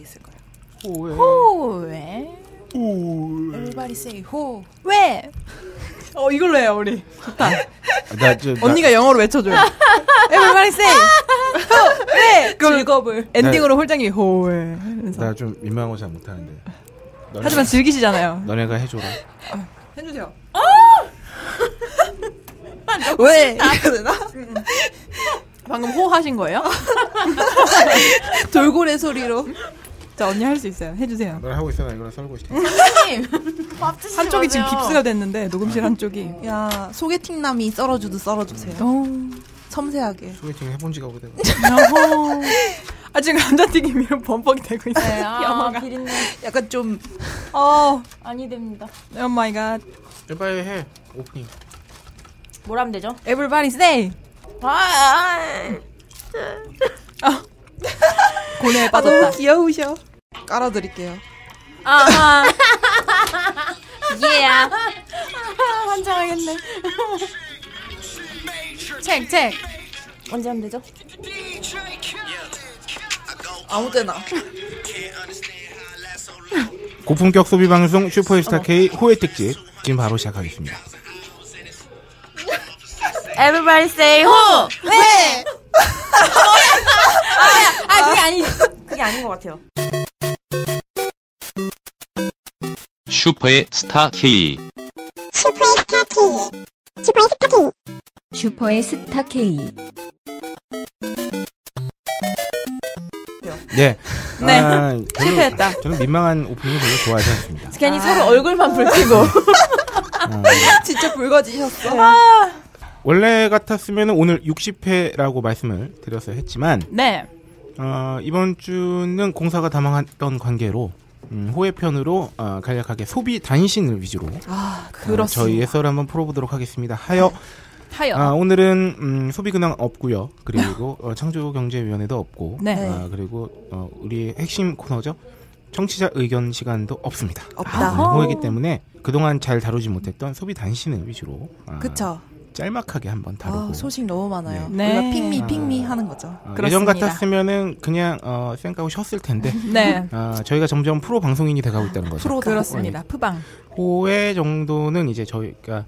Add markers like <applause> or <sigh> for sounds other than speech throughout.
있을 거예요. 호에. 호왜? Everybody say 호. 왜? 어 이걸로 해요 우리. 좋다. 나, 저, 나, 언니가 영어로 외쳐줘요. Everybody say 호. 왜? 그걸 즐겁을. 엔딩으로 홀장이 호에. 나좀 민망한 거잘 못하는데. 너네, 하지만 즐기시잖아요. 너네가 해줘라. 해주세요. <laughs> 왜? 이래야 되나? 방금 호 하신 거예요? <laughs> 돌고래 소리로. 자, 언니 할 수 있어요. 해주세요. 너네 하고 있어. 나 이거랑 썰고 있어. 한쪽이 지금 깁스가 됐는데, 녹음실 한쪽이. 야 소개팅 남이 썰어주듯 썰어주세요. 어. 섬세하게. 소개팅 해본 지가 오래돼. 어허. 아, 지금 감자튀김이랑 범벅이 되고 있어요. 네, 아. <laughs> 비린내 약간 좀 어, 아니 됩니다. oh my god. 빨리 해. 오프닝. 뭘 하면 되죠? Everybody say. 아, 고뇌에 아, 빠졌다. 너무 귀여우셔. 깔아드릴게요. <laughs> 아하. 예. <laughs> 환장하겠네. 책, 책. 언제 하면 되죠? 아무 때나. <laughs> 고품격 소비 방송 슈퍼스타 K 호의 특집 지금 바로 시작하겠습니다. Everybody say 호. 네. 아 그게 아니 그게 아닌 것 같아요. 슈퍼의 스타 K. 슈퍼의 스타 K. 네. 네. 아, 별로- 실패했다. 저는 민망한 오프닝을 별로 좋아하지 않습니다. 괜히 서로 얼굴만 붉히고. <laughs> 어, 진짜 붉어지셨어. 원래 같았으면 오늘 60회라고 말씀을 드렸어야 했지만 네. 어, 이번 주는 공사가 다망했던 관계로 음, 호의 편으로 어, 간략하게 소비 단신을 위주로 아, 어, 그렇습니다. 저희 예설을 한번 풀어보도록 하겠습니다. 하여 <laughs> 하여. 아, 오늘은 음, 소비 근황 없고요. 그리고 <laughs> 어, 창조경제위원회도 없고 네. 아, 그리고 어, 우리 핵심 코너죠. 청취자 의견 시간도 없습니다. 없다. 아, 호이기 때문에 그동안 잘 다루지 못했던 소비 단신을 위주로 아, 그쵸. 짤막하게 한번 다루고 아, 소식 너무 많아요. 네. 우리가 핑미 아. 핑미 하는 거죠. 어, 그렇습니다. 예전 같았으면은 그냥 어, 쌩까고 쉬었을 텐데 <laughs> 네. 아, 저희가 점점 프로 방송인이 돼가고 있다는 거죠. 프로다. 그렇습니다. 푸방. 호회 정도는 이제 저희가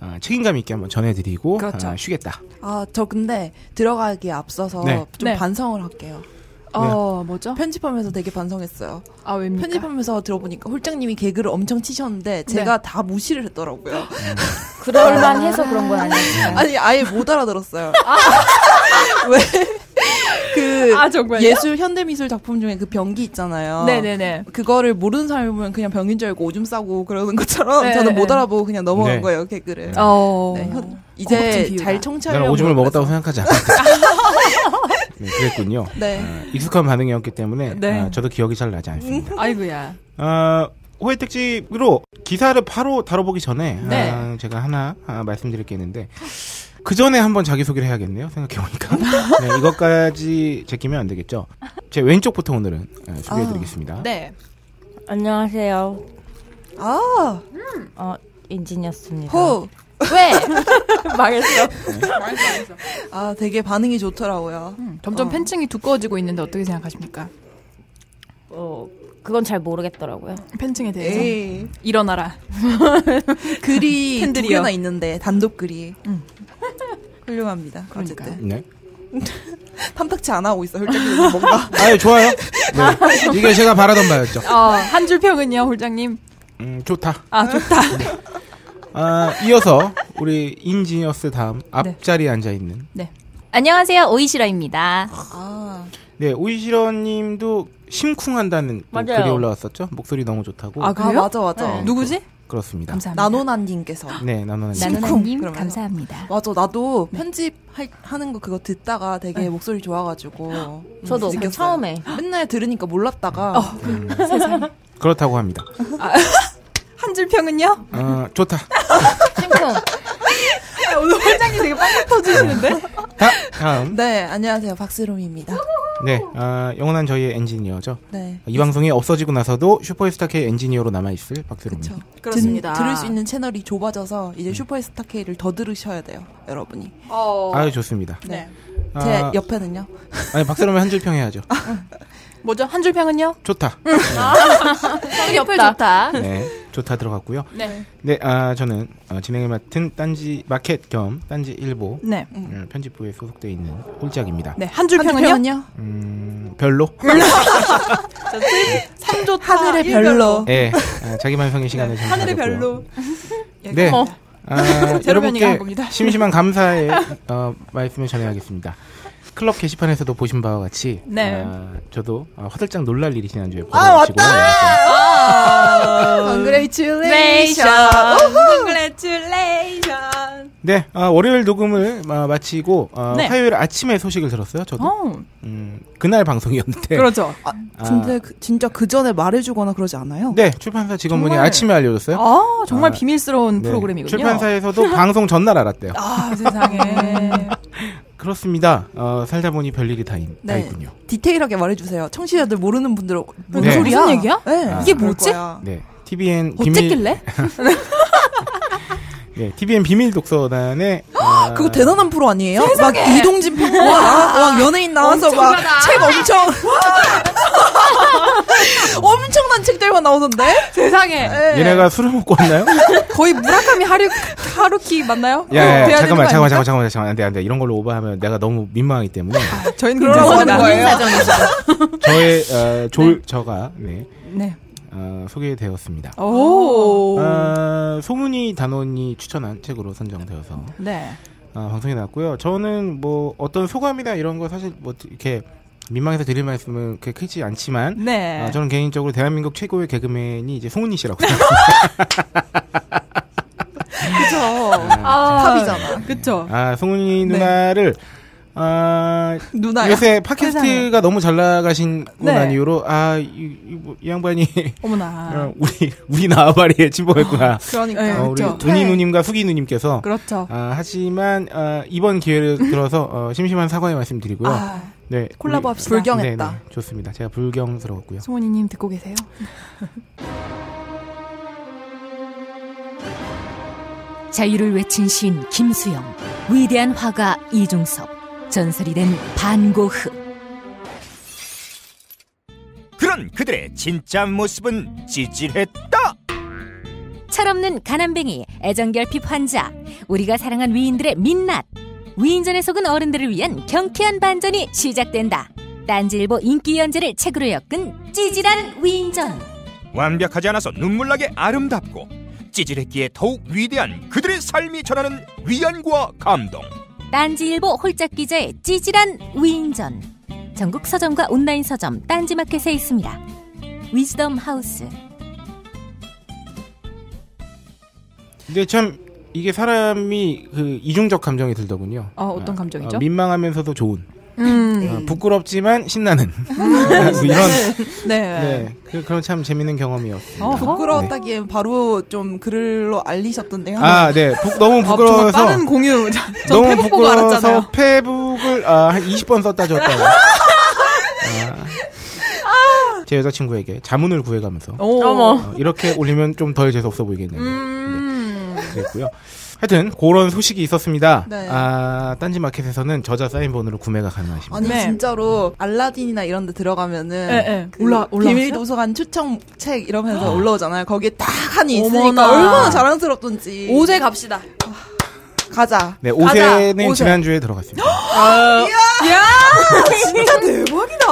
아, 책임감 있게 한번 전해드리고 그렇죠. 아, 쉬겠다. 아, 저 근데 들어가기에 앞서서 네. 좀 네. 반성을 할게요. 어, 뭐죠? 편집하면서 되게 반성했어요. 아, 왜입니까? 편집하면서 들어보니까 홀장님이 개그를 엄청 치셨는데 제가 다 무시를 했더라고요. <laughs> 그럴만 해서 그런 건 아니에요. <laughs> 아니 아예 못 알아들었어요. <laughs> 왜? 그 아? 예술 현대 미술 작품 중에 그 병기 있잖아요. 네네네. 그거를 모르는 사람이 보면 그냥 병인 줄 알고 오줌 싸고 그러는 것처럼 네. 저는 못 알아보고 그냥 넘어간 네. 거예요 개그를. 어. 네, 현- 고급진 이제 비유다. 잘 청취하려고 나는 오줌을. 먹었다고 생각하지 않았다. 네, 그랬군요. <laughs> 네. 아, 익숙한 반응이었기 때문에 네. 아, 저도 기억이 잘 나지 않습니다. 아이고야. 아, 호의 특집으로 기사를 바로 다뤄보기 전에 네. 아, 제가 하나 아, 말씀드릴 게 있는데 그 전에 한번 자기소개를 해야겠네요. 생각해보니까 <laughs> 네, 이것까지 제끼면 안 되겠죠. 제 왼쪽부터 오늘은 아, 소개해드리겠습니다. 네. 안녕하세요. 아, 어 인지니어스입니다. 호. 왜? <laughs> 망했어. 아, 되게 반응이 좋더라고요. 음, 점점 어. 팬층이 두꺼워지고 있는데 어떻게 생각하십니까? 어 그건 잘 모르겠더라고요. 팬층에 대해서. 에이. 일어나라. <laughs> 글이 두 팬들이요. 개나 있는데 단독 글이 음. 훌륭합니다. 그러니까요. 어쨌든 네. <laughs> 탐탁치 않아 하고 있어. 홀장님 뭔가 아유 좋아요. 네. 이게 제가 바라던 바였죠. 어, 한 줄 평은요, 홀장님? 음, 좋다. 아, 좋다. 아, 이어서 우리 인지니어스 다음 앞자리에 앉아 있는 안녕하세요 오이시라입니다. 아, 네 오이시러 님도 심쿵한다는 또 맞아요. 글이 올라왔었죠. 목소리 너무 좋다고. 아, 아 그래요? 맞아 맞아. 네. 누구지? 그렇습니다. 감사합니다. 나노나 님께서 네 나노나 님. 나누나님 그러면서. 감사합니다. 맞아 나도 편집 할, 하는 거 그거 듣다가 되게 목소리 좋아 가지고 음, 저도 느꼈어요. 처음에 맨날 들으니까 몰랐다가 음, <laughs> 그렇다고 합니다. 한 줄 평은요? 어, 좋다. 심쿵. 아, 오늘 홀장님 되게 빵빵 터지시는데? 다, 다음. 네 안녕하세요 박스롬입니다. 네, 아, 영원한 저희의 엔지니어죠. 네 이 방송이 없어지고 나서도 슈퍼스타 K 엔지니어로 남아있을 박세롬입니다. 그쵸. 그렇습니다. 들, 들을 수 있는 채널이 좁아져서 이제 슈퍼스타 K를 더 들으셔야 돼요 여러분이. 어. 아유, 좋습니다. 네. 제 아, 옆에는요. 아니, 박세롬이 한 줄 평 해야죠. 뭐죠? 한 줄 평은요? 좋다. 성이 없다. 좋다. 네, 좋다 들어갔고요. 네. 네, 아 저는 어, 진행을 맡은 딴지 마켓 겸 딴지 일보 네. 음, 편집부에 소속돼 있는 홀짝입니다. 네. 한 줄 평은요? 음, 별로. <laughs> 3조 하늘의 별로. 네, 아, 자기 반성의 시간을 좀 하늘의 가졌고요. 별로. 네. 어. 아, <laughs> 여러분께 겁니다. 심심한 감사의 어, 말씀을 전해야겠습니다. 클럽 게시판에서도 보신 바와 같이 네. 아, 저도 아, 화들짝 놀랄 일이 지난주에 아, 벌어지고 아. Congratulations. Congratulations. 네, 아, 월요일 녹음을 아, 마치고 어, 네. 화요일 아침에 소식을 들었어요. 저도 어. 음, 그날 방송이었는데 그렇죠. 아, 근데 그- 진짜 그 전에 말해주거나 그러지 않아요? 네, 출판사 직원분이 정말. 아침에 알려줬어요. 아, 정말 아, 비밀스러운 네, 프로그램이군요. 출판사에서도 방송 전날 알았대요. 아, 세상에. <laughs> 그렇습니다. 어, 살다 보니 별일이 다, 있, 다 네. 있군요. 디테일하게 말해주세요. 청취자들 모르는 분들은 뭔 네. 소리야? 무슨 얘기야? 네. 아. 이게 뭐지? 네, 비밀 어쨌길래? 네, TVN 비밀 <laughs> 독서단의 아, 그거 대단한 프로 아니에요? 막 이동진 평가, 막 연예인 나와서 막 책 엄청 엄청난 책들만 나오던데? 세상에. 네. 얘네가 술을 먹고 왔나요? 거의 무라카미 하루, 하루키 맞나요? 야, 야, 그거 돼야 잠깐만, 잠깐만, 아닙니까? 잠깐만, 잠깐만, 안 돼, 안 돼. 이런 걸로 오버하면 내가 너무 민망하기 때문에 저희는 그러라고 하는. 거예요. 저의 어, 졸 저가 네, 네. 어, 소개되었습니다. 오. 어, 송은이 단원이 추천한 책으로 선정되어서 네. 어, 방송에 나왔고요. 저는 뭐 어떤 소감이나 이런 거 사실 뭐 이렇게 민망해서 드릴 말씀은 그렇게 크지 않지만 네. 어, 저는 개인적으로 대한민국 최고의 개그맨이 이제 송은이 씨라고 그쵸. 아, 탑이잖아. 그쵸. 아 송은이 네. 누나를 아 누나야. 요새 팟캐스트가 세상에. 너무 잘 나가신 네. 건 이유로 아 이 이, 뭐, 이 양반이 어머나. <laughs> 어, 우리 우리 나와바리에 침범했구나. 그러니까. 네, 어, 우리 그렇죠. 운이 누님과 수기 누님께서 그렇죠. 아, 하지만 어, 이번 기회를 들어서 어, 심심한 사과의 말씀드리고요. 아, 네 콜라보 합시다. 불경했다. 네, 네, 좋습니다. 제가 불경스러웠고요. 송원이님 듣고 계세요? <laughs> 자유를 외친 시인 김수영, 위대한 화가 이중섭, 전설이 된 반고흐. 그런 그들의 진짜 모습은 찌질했다. 철없는 가난뱅이, 애정결핍 환자, 우리가 사랑한 위인들의 민낯. 위인전에 속은 어른들을 위한 경쾌한 반전이 시작된다. 딴지일보 인기 연재를 책으로 엮은 찌질한 위인전. 완벽하지 않아서 눈물나게 아름답고 찌질했기에 더욱 위대한 그들의 삶이 전하는 위안과 감동. 딴지일보 홀짝 기자의 찌질한 위인전. 전국 서점과 온라인 서점 딴지마켓에 있습니다. 위즈덤 하우스. 근데 참 이게 사람이 그 이중적 감정이 들더군요. 어, 어떤 감정이죠? 어, 민망하면서도 좋은, 음. 어, 부끄럽지만 신나는 <laughs> 뭐 이런 네. 네 그, 그런 참 재밌는 경험이었어요. 어, 부끄러웠다기엔 바로 좀 글로 알리셨던데요. 아, 네. 부- 너무 아, 부끄러워서 빠른 공유. 전 <laughs> 너무 페북 보고 알았잖아요. 부끄러워서 페북을 아, 한 20번 썼다 줬다고. <laughs> 아, 제 여자친구에게 자문을 구해가면서 오. 어, 이렇게 올리면 좀 덜 재수 없어 보이겠네요. 음. 네, 그랬고요. 하여튼 그런 소식이 있었습니다. 네. 아, 딴지 마켓에서는 저자 사인본으로 구매가 가능하십니다. 아니 네. 진짜로 알라딘이나 이런 데 들어가면은 예, 예. 그 올라- 올라왔어요? 비밀 도서관 추천 책 이러면서 올라오잖아요. 거기에 딱 한이 있으니까 어머나. 얼마나 자랑스럽던지. 오제 갑시다. 가자. 네, 가자, 5세는 오세. 지난주에 들어갔습니다. 야! <laughs> 진짜 대박이다.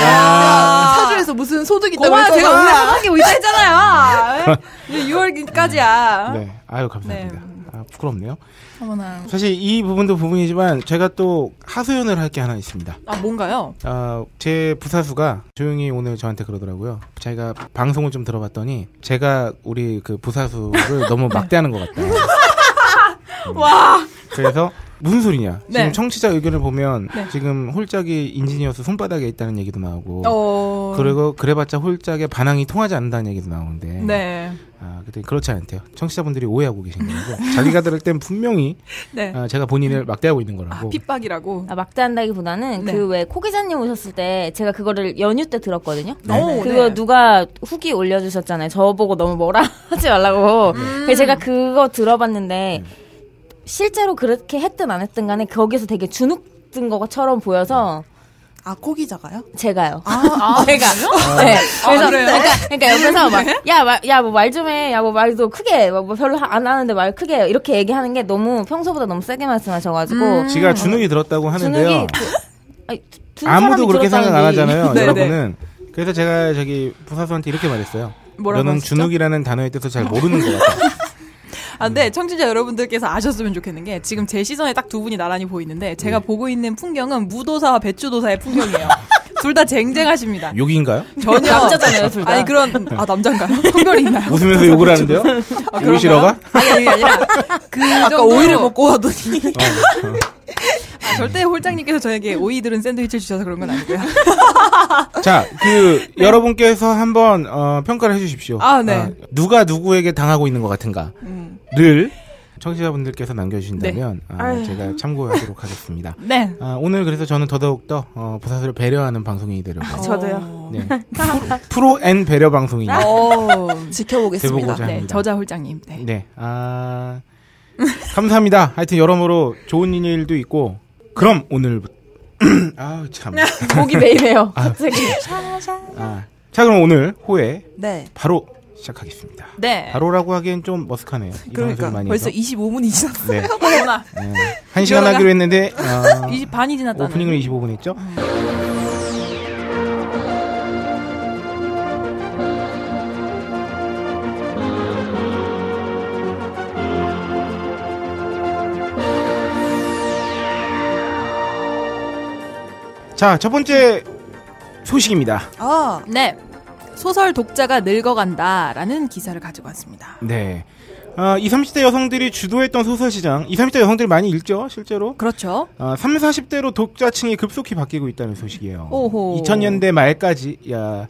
아, 사주에서 무슨 소득 있다고 고마워. 제가 오늘 했잖아. 하는 게 의사했잖아요. 6월까지야. 네. 아유, 감사합니다. 네. 아, 부끄럽네요. 어머나. 사실 이 부분도 부분이지만 제가 또 하소연을 할 게 하나 있습니다. 아, 뭔가요? 어, 제 부사수가 조용히 오늘 저한테 그러더라고요. 자기가 방송을 좀 들어봤더니 제가 우리 그 부사수를 너무 <laughs> 막대하는 것 같다. 음. 와. 그래서 무슨 소리냐? 네. 지금 청취자 의견을 보면 네. 지금 홀짝이 인지니어스 손바닥에 있다는 얘기도 나오고 어. 그리고 그래봤자 홀짝의 반항이 통하지 않는다는 얘기도 나오는데 네. 아, 그때 그렇지 않대요. 청취자분들이 오해하고 계신 거고 <laughs> 자기가 들을 땐 분명히 네. 아, 제가 본인을 막대하고 있는 아, 거라고. 핍박이라고. 아, 막대한다기보다는 네. 그왜 코 기자님 오셨을 때 제가 그거를 연휴 때 들었거든요. 네. 오, 그거 네. 누가 후기 올려주셨잖아요. 저보고 너무 뭐라 <laughs> 하지 말라고. 그래서 제가 그거 들어봤는데 실제로 그렇게 했든 안 했든 간에 거기서 되게 주눅 든 것처럼 보여서 아, 코 기자가요? 제가요. 아, <laughs> 제가. 아. 네. 그래서 그래요? 그러니까, 그러니까 옆에서 막, 야, 야, 뭐 말 좀 해. 야, 뭐 말도 크게. 뭐, 뭐 별로 안 하는데 말 크게. 해. 이렇게 얘기하는 게 너무 평소보다 너무 세게 말씀하셔가지고. 음. 지가 주눅이 들었다고 하는데요. 주눅이 두, 아니, 아무도 그렇게 생각 안 하잖아요. 네, 여러분은. 그래서 제가 저기 부사수한테 이렇게 말했어요. 뭐라고 너는? 주눅이라는 단어의 뜻을 잘 모르는 것 같아. 아, 근데 청취자 여러분들께서 아셨으면 좋겠는 게 지금 제 시선에 딱 두 분이 나란히 보이는데 제가 네. 보고 있는 풍경은 무도사와 배추도사의 풍경이에요. <laughs> 둘 다 쟁쟁하십니다. 욕인가요? <laughs> 전혀 <laughs> 남자잖아요, 둘 다. 아니 그런 아 남자인가요? 성별이 있나요? 웃으면서 욕을 하는데요? 욕이 싫어가? 아니 아니 아니라 그 아까 정도로 오이를 먹고 하더니. 어, 아, 절대 홀장님께서 저에게 오이 들은 샌드위치를 주셔서 그런 건 아니고요. <laughs> 자, 그 여러분께서 한번 어, 평가를 해주십시오. 아, 네. 누가 누구에게 당하고 있는 것 같은가를 음. 청취자분들께서 남겨주신다면 아, 아유. 제가 참고하도록 하겠습니다. <laughs> 네. 아, 오늘 그래서 저는 더더욱 더 어, 부사수를 배려하는 방송이 되려고 저도요. 네. <laughs> 프로 앤 배려 방송이 어, 지켜보겠습니다. 네. 저자 홀장님. 네. 네, 아 <laughs> 감사합니다. 하여튼 여러모로 좋은 일도 있고 그럼 오늘부터 <clears throat> 아우 참. <laughs> 목이 메이네요. 아. 갑자기. 아, 자 그럼 오늘 호에 네. 바로 시작하겠습니다. 네. 바로라고 하기엔 좀 머쓱하네요. 그러니까 벌써 해서. 25분이 지났어요. 네. 네. 한 시간 이러다가 하기로 했는데 어, <laughs> 20 반이 지났다는. 오프닝을 25분 했죠. 자, 첫 번째 소식입니다. 아, 네. 소설 독자가 늙어간다라는 기사를 가지고 왔습니다. 네. 어, 20, 30대 여성들이 주도했던 소설 시장, 20, 30대 여성들이 많이 읽죠, 실제로. 그렇죠. 어, 3, 40대로 독자층이 급속히 바뀌고 있다는 소식이에요. 오호. 2000년대 말까지, 야,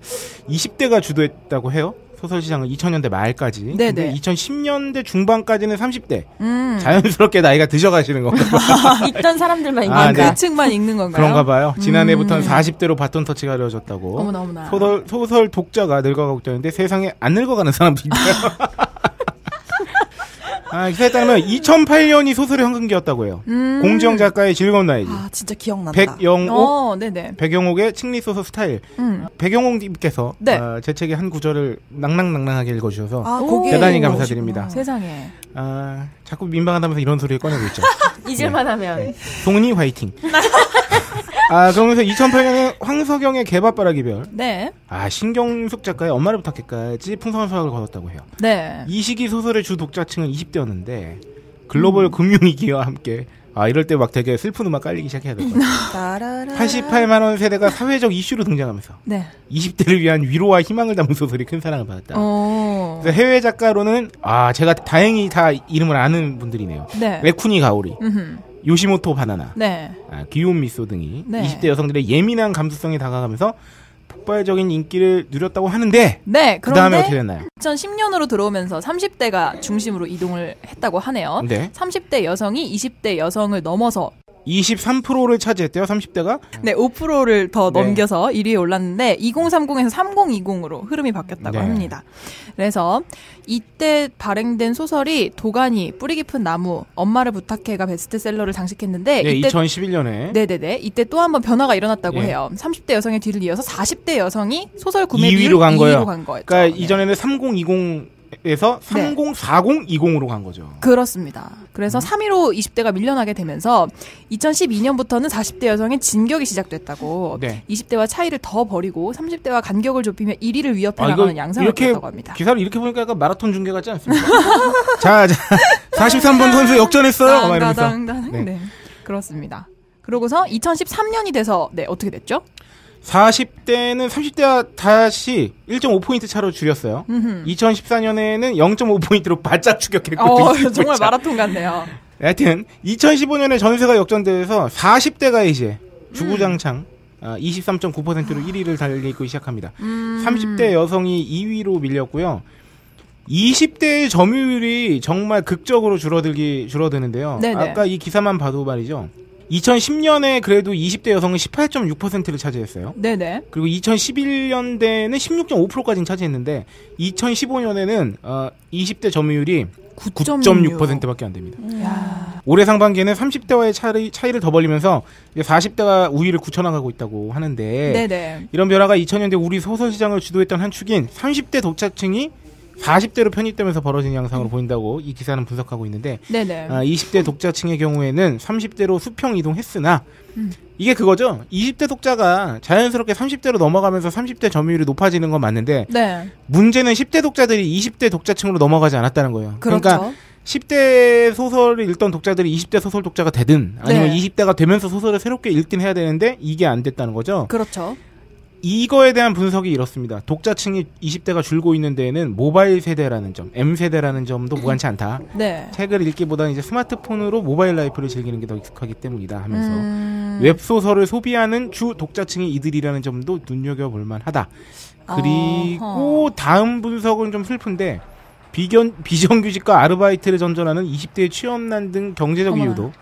20대가 주도했다고 해요. 소설 시장은 2000년대 말까지. 네네. 근데 2010년대 중반까지는 30대. 음. 자연스럽게 나이가 드셔가시는 건가 봐요. <laughs> 있던 사람들만 아, 있는가. 네. 그 층만 읽는 건가요? 그런가 봐요. 지난해부터는 음. 40대로 바톤 터치가 이루어졌다고. 어머나 어머나. 소설, 소설 독자가 늙어가고 있다는데 세상에 안 늙어가는 사람도 있대요. <laughs> 아, 기사에 따르면 2008년이 소설의 황금기였다고 해요. 음. 공지영 작가의 즐거운 나이지. 아 진짜 기억난다. 백영옥, 어, 네네. 백영옥의 칭리소설 스타일. 음. 백영옥님께서 네. 아, 제 책의 한 구절을 낭낭낭낭하게 읽어주셔서 아, 대단히. 감사드립니다. 세상에. 아, 자꾸 민망하다면서 이런 소리를 꺼내고 있죠. <laughs> 잊을만 하면. 송은이 화이팅. <laughs> 아, 그러면서 2008년에 황석영의 개밥바라기별. 네. 아, 신경숙 작가의 엄마를 부탁해까지 풍성한 수확을 거뒀다고 해요. 네. 이 시기 소설의 주 독자층은 20대였는데 글로벌 금융위기와 함께 아 이럴 때 막 되게 슬픈 음악 깔리기 시작해야 될 것 같아요. 따라라. 88만 원 세대가 사회적 이슈로 등장하면서 네. 20대를 위한 위로와 희망을 담은 소설이 큰 사랑을 받았다. 어. 그래서 해외 작가로는 아 제가 다행히 다 이름을 아는 분들이네요. 네. 레쿠니 가오리, 음흠. 요시모토 바나나, 네. 아, 귀요미 미소 등이 네. 20대 여성들의 예민한 감수성에 다가가면서 폭발적인 인기를 누렸다고 하는데 네. 그 다음에 어떻게 됐나요? 2010년으로 들어오면서 30대가 중심으로 이동을 했다고 하네요. 네. 30대 여성이 20대 여성을 넘어서 23%를 차지했대요. 30대가 네, 5%를 더 네. 넘겨서 1위에 올랐는데 2030에서 3020으로 흐름이 바뀌었다고 네. 합니다. 그래서 이때 발행된 소설이 도가니, 뿌리 깊은 나무, 엄마를 부탁해가 베스트셀러를 장식했는데 네, 이때 2011년에 네 네 네. 이때 또 한 번 변화가 일어났다고 예. 해요. 30대 여성의 뒤를 이어서 40대 여성이 소설 구매 2위로 비율 간 거예요. 2위로 간 거였죠. 그러니까 네. 이전에는 3020 에서 네. 304020으로 간 거죠. 그렇습니다. 음. 그래서 3위로 20대가 밀려나게 되면서 2012년부터는 40대 여성의 진격이 시작됐다고 네. 20대와 차이를 더 벌이고 30대와 간격을 좁히며 1위를 위협해 아, 나가는 양상을 보였다고 합니다. 기사를 이렇게 보니까 약간 마라톤 중계 같지 않습니까? <laughs> 자, 자, 43번 선수 역전했어요. 막 이러면서. 당당당. 네. 네. 그렇습니다. 그러고서 2013년이 돼서 네 어떻게 됐죠? 40대는 30대와 다시 1.5포인트 차로 줄였어요. 음흠. 2014년에는 0.5포인트로 바짝 추격했고 어, <laughs> 정말 마라톤 같네요. 하여튼 2015년에 전세가 역전돼서 40대가 이제 주구장창 아, 23.9%로 1위를 달리기 시작합니다. 음. 30대 여성이 2위로 밀렸고요. 20대의 점유율이 정말 극적으로 줄어들기 줄어드는데요. 네네. 아까 이 기사만 봐도 말이죠. 2010년에 그래도 20대 여성은 18.6%를 차지했어요. 네네. 그리고 2011년대는 16.5%까지는 차지했는데 2015년에는 어, 20대 점유율이 9.6%밖에 안 됩니다. 야. 올해 상반기에는 30대와의 차이, 차이를 더 벌리면서 이제 40대가 우위를 굳혀나가고 있다고 하는데 네네. 이런 변화가 2000년대 우리 소설 시장을 주도했던 한 축인 30대 독자층이 40대로 편입되면서 벌어진 양상으로 보인다고 이 기사는 분석하고 있는데 네네. 아, 20대 독자층의 경우에는 30대로 수평 이동했으나 음. 이게 그거죠. 20대 독자가 자연스럽게 30대로 넘어가면서 30대 점유율이 높아지는 건 맞는데 네. 문제는 10대 독자들이 20대 독자층으로 넘어가지 않았다는 거예요. 그렇죠. 그러니까 10대 소설을 읽던 독자들이 20대 소설 독자가 되든 아니면 네. 20대가 되면서 소설을 새롭게 읽긴 해야 되는데 이게 안 됐다는 거죠. 그렇죠. 이거에 대한 분석이 이렇습니다. 독자층이 20대가 줄고 있는 데에는 모바일 세대라는 점, M 세대라는 점도 무관치 않다. <laughs> 네. 책을 읽기보다는 이제 스마트폰으로 모바일 life를 즐기는 게 더 익숙하기 때문이다 하면서 음. 웹 소설을 소비하는 주 독자층이 이들이라는 점도 눈여겨 볼 만하다. 그리고 어허. 다음 분석은 좀 슬픈데 비견, 비정규직과 아르바이트를 전전하는 20대의 취업난 등 경제적 어머나. 이유도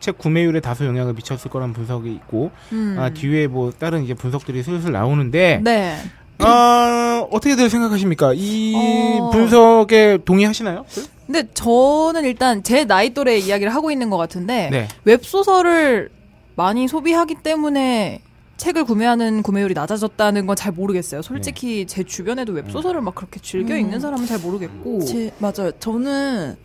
책 구매율에 다소 영향을 미쳤을 거란 분석이 있고 음. 아, 뒤에 뭐 다른 이제 분석들이 슬슬 나오는데 네. 아, 어떻게들 생각하십니까? 이 어. 분석에 동의하시나요? 근데 저는 일단 제 나이 또래 이야기를 하고 있는 것 같은데 네. 웹소설을 많이 소비하기 때문에 책을 구매하는 구매율이 낮아졌다는 건 잘 모르겠어요. 솔직히 제 주변에도 웹소설을 막 그렇게 즐겨 음. 읽는 사람은 잘 모르겠고. 제, 맞아요. 저는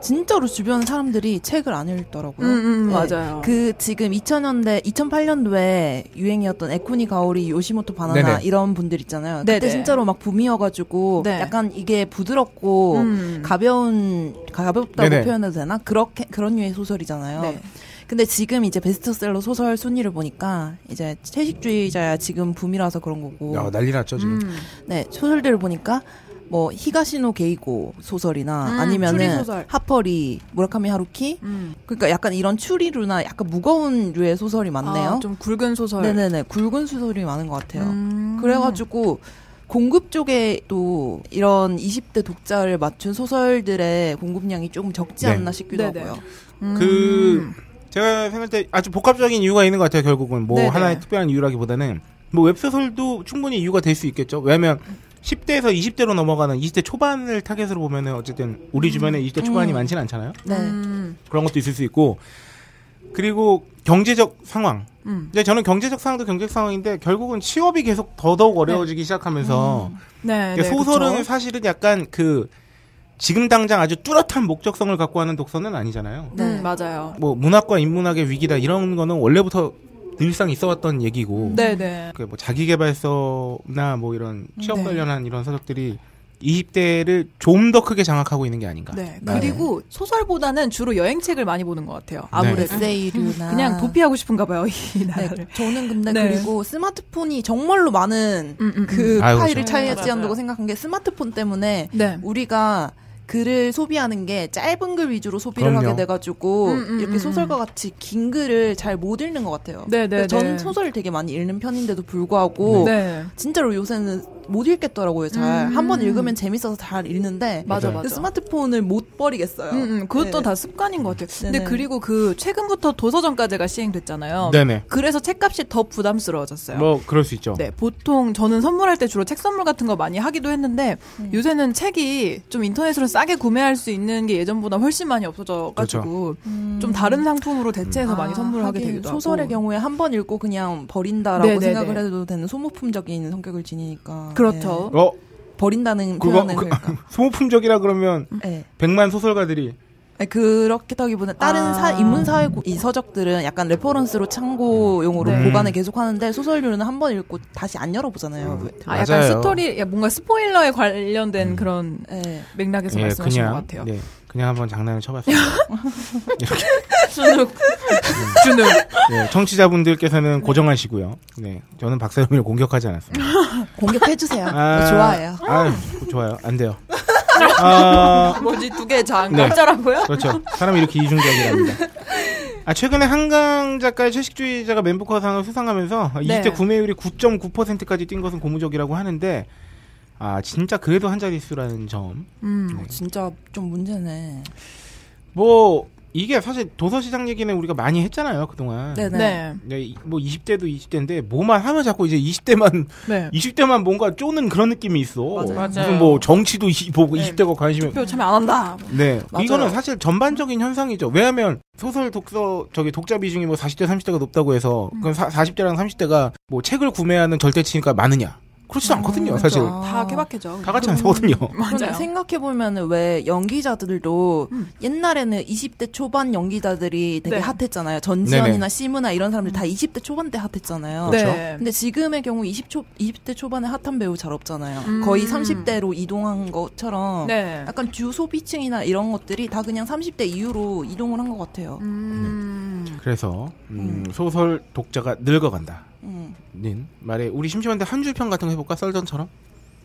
진짜로 주변 사람들이 책을 안 읽더라고요. 음, 음, 네. 맞아요. 그 지금 2000년대, 2008년도에 유행이었던 에쿠니 가오리, 요시모토 바나나 네네. 이런 분들 있잖아요. 네네. 그때 진짜로 막 붐이어가지고 네. 약간 이게 부드럽고 음. 가벼운 가볍다고 네네. 표현해도 되나? 그렇게 그런 류의 소설이잖아요. 네. 근데 지금 이제 베스트셀러 소설 순위를 보니까 이제 채식주의자야 지금 붐이라서 그런 거고. 야, 난리 났죠, 지금. 음. 네, 소설들을 보니까 뭐 히가시노 게이고 소설이나 음, 아니면은 소설. 하퍼리, 무라카미 하루키 음. 그러니까 약간 이런 추리류나 약간 무거운 류의 소설이 많네요. 아, 좀 굵은 소설. 네네네 굵은 소설이 많은 것 같아요. 음. 그래가지고 공급 쪽에도 이런 20대 독자를 맞춘 소설들의 공급량이 조금 적지 네. 않나 싶기도 네네. 하고요. 음. 그 제가 생각할 때 아주 복합적인 이유가 있는 것 같아요. 결국은 뭐 네네. 하나의 특별한 이유라기보다는 뭐 웹소설도 충분히 이유가 될 수 있겠죠. 왜냐하면 10대에서 20대로 넘어가는 20대 초반을 타겟으로 보면은 어쨌든 우리 주변에 20대 초반이 음. 많지는 않잖아요. 네. 음. 그런 것도 있을 수 있고 그리고 경제적 상황. 음. 이제 저는 경제적 상황도 경제적 상황인데 결국은 취업이 계속 더더욱 어려워지기 시작하면서 네, 그러니까 네, 소설은 그쵸. 사실은 약간 그 지금 당장 아주 뚜렷한 목적성을 갖고 하는 독서는 아니잖아요. 네. 음, 맞아요. 뭐 문학과 인문학의 위기다 이런 거는 원래부터 늘상 있어왔던 얘기고 네, 네. 그 뭐 자기개발서나 뭐 이런 취업 네. 관련한 이런 서적들이 20대를 좀 더 크게 장악하고 있는 게 아닌가. 네. 그리고 소설보다는 주로 여행책을 많이 보는 것 같아요. 네. 아무래도 에세이류나 그냥 도피하고 싶은가 봐요, 이 네, 나라를. 저는 근데 네. 그리고 스마트폰이 정말로 많은 음, 음, 그 아유, 파일을 그렇죠. 차지한다고. 생각한 게 스마트폰 때문에 네. 우리가 글을 소비하는 게 짧은 글 위주로 소비를 그럼요. 하게 돼가지고 음, 음, 이렇게 음, 소설과 같이 긴 글을 잘 못 읽는 것 같아요. 네, 네, 그래서 저는 네. 소설을 되게 많이 읽는 편인데도 불구하고 네. 진짜로 요새는 못 읽겠더라고요. 잘 음. 한번 읽으면 재밌어서 잘 읽는데 맞아. 맞아. 그 스마트폰을 못 버리겠어요. 음, 음, 그것도 네. 다 습관인 것 같아요. 근데 네네. 그리고 그 최근부터 도서정가제가 시행됐잖아요. 네네. 그래서 책값이 더 부담스러워졌어요. 뭐 그럴 수 있죠. 네, 보통 저는 선물할 때 주로 책 선물 같은 거 많이 하기도 했는데 음. 요새는 책이 좀 인터넷으로 싸게 구매할 수 있는 게 예전보다 훨씬 많이 없어져가지고 좀 다른 상품으로 대체해서 많이 선물을 하게 음. 아, 되기도 하고. 소설의 경우에 한 번 읽고 그냥 버린다라고 네네네. 생각을 해도 되는 소모품적인 성격을 지니니까 그렇죠. 어 네. 버린다는 그거 표현은 그, 그러니까 <laughs> 소모품적이라 그러면 네. 백만 소설가들이 아니, 그렇게다기보다 다른 아. 사, 인문사회 고- 이 서적들은 약간 reference로 참고용으로 네. 보관을 계속 하는데 소설류는 한 번 읽고 다시 안 열어보잖아요. 그- 아, 약간 맞아요. 스토리, 야, 뭔가 스포일러에 관련된 그런 네. 맥락에서 예, 말씀하시는 그냥 것 같아요. 네, 그냥 한번 장난을 쳐봤습니다. <laughs> 준욱. 준욱. 네, 청취자분들께서는 고정하시고요. 네, 저는 박사님을 공격하지 않았습니다. <laughs> 공격해주세요. 아, 저 좋아해요. 아, 좋아요. 안 돼요. 아, 뭐지, 두 개 장. 네. 깜짝라고요? 그렇죠. 사람이 이렇게 이중적이랍니다. 아, 최근에 한강 작가의 채식주의자가 멘부커상을 수상하면서 네. 20대 구매율이 9.9%까지 뛴 것은 고무적이라고 하는데, 아, 진짜 그래도 한 자릿수라는 점. 음. 진짜 좀 문제네. 뭐, 이게 사실 도서시장 얘기는 우리가 많이 했잖아요 그동안. 네네. 네. 네, 이- 뭐 20대도 20대인데 뭐만 하면 자꾸 이제 20대만 네. <laughs> 20대만 뭔가 쪼는 그런 느낌이 있어. 맞아요. 무슨 뭐 정치도 20, 뭐 네. 20대가 관심이 투표 참여 안 한다. 네. 맞아요. 이거는 사실 전반적인 현상이죠. 왜냐하면 소설 독서 저기 독자 비중이 뭐 40대 30대가 높다고 해서 음. 그 40대랑 30대가 뭐 책을 구매하는 절대치니까 많으냐? 그렇지도 않거든요, 사실. 그렇죠. 다 케바케죠. 다 같이 안 사거든요. 맞아요. 생각해 보면은 왜 연기자들도 음. 옛날에는 20대 초반 연기자들이 되게 네. 핫했잖아요. 전지현이나. 시무나 이런 사람들 다 20대 초반 때 핫했잖아요. 그렇죠. 네. 근데 지금의 경우 20초 20대 초반에 핫한 배우 잘 없잖아요. 음. 거의 30대로 이동한 것처럼 네. 약간 주소비층이나 이런 것들이 다 그냥 30대 이후로 이동을 한 것 같아요. 음. 그래서 음, 소설 독자가 늙어간다. 음. 는 말에 우리 심심한데 한 줄 평 같은 거 해볼까? 썰전처럼?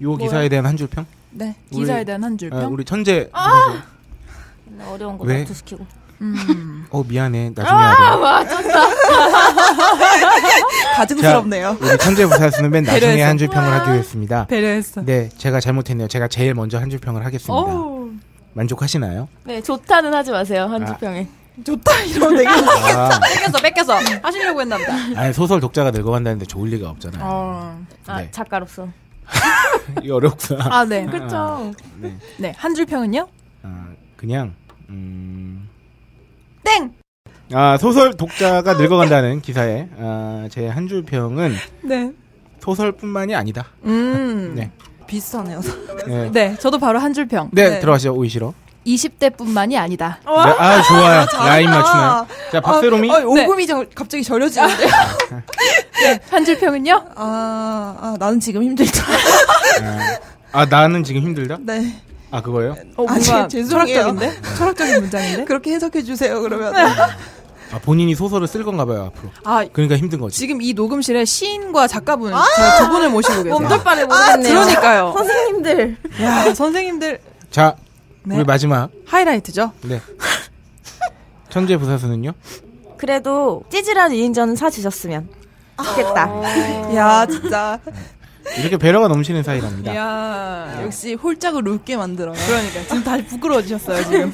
요 기사에 대한 한 줄 평? 네. 기사에 우리- 대한 한 아, 줄평. 우리 천재. 어려운 거 왜? 시키고. 음. 어 미안해. 나중에 하자. <laughs> 가증스럽네요. 우리 천재 부사수는 맨 나중에 배려했어. 한 줄 평을 하기로 했습니다. 배려했어. 네, 제가 잘못했네요. 제가 제일 먼저 한 줄 평을 하겠습니다. 오. 만족하시나요? 네, 좋다는 하지 마세요. 아. 한주평에. 좋다 이러면 되게 아, 뺏겼어 뺏겼어 하시려고 했나 보다. 아니 소설 독자가 늙어간다는데 좋을 리가 없잖아요. 어. 아, 네. 작가로서. <laughs> 어렵구나. 아 네. 그렇죠. 네. 네. 한 줄 평은요? 아, 그냥 음, 땡. 아 소설 독자가 늙어간다는 기사에 아, 제 한 줄 평은 네. 소설뿐만이 아니다. 음. 네. 비슷하네요. 네, 네, 네. 저도 바로 한 줄 평. 네. 들어가시죠 오이시로. 20대뿐만이 아니다. 네, 아 좋아요. 라인 맞추나요? 자 박세롬이 어, 오금이 저- 갑자기 저려지는데. <laughs> 한 줄평은요? 아, 아, 나는 지금 힘들다. 아, 아, 나는 지금 힘들다. 네. 아 그거예요? 어, 아, 뭔가 죄송해요. 철학적인데? <laughs> 철학적인 문장인데? 그렇게 해석해 주세요. 그러면. 아 본인이 소설을 쓸 건가 봐요 앞으로. 아, 그러니까 힘든 거지. 지금 이 녹음실에 시인과 작가분 저두 분을 모시고 계세요. 몸둘바를 모르겠네요. 그러니까요. 선생님들. 야, 선생님들 자 네. 우리 마지막 하이라이트죠? 네 천재 부사수는요? 그래도 찌질한 2인전은 사주셨으면 좋겠다. 야, 진짜. 이렇게 배려가 넘치는 사이랍니다. 이야. 역시 홀짝을 웃게 만들어요. 그러니까 지금 다시 부끄러워지셨어요 지금.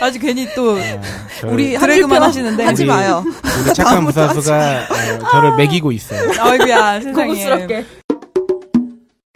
아주 괜히 또 아, 우리 드래그만 하시는데. 하지 마요. 우리 착한 부사수가 어, 저를 매기고 있어요. 아이고야 세상에. 고급스럽게.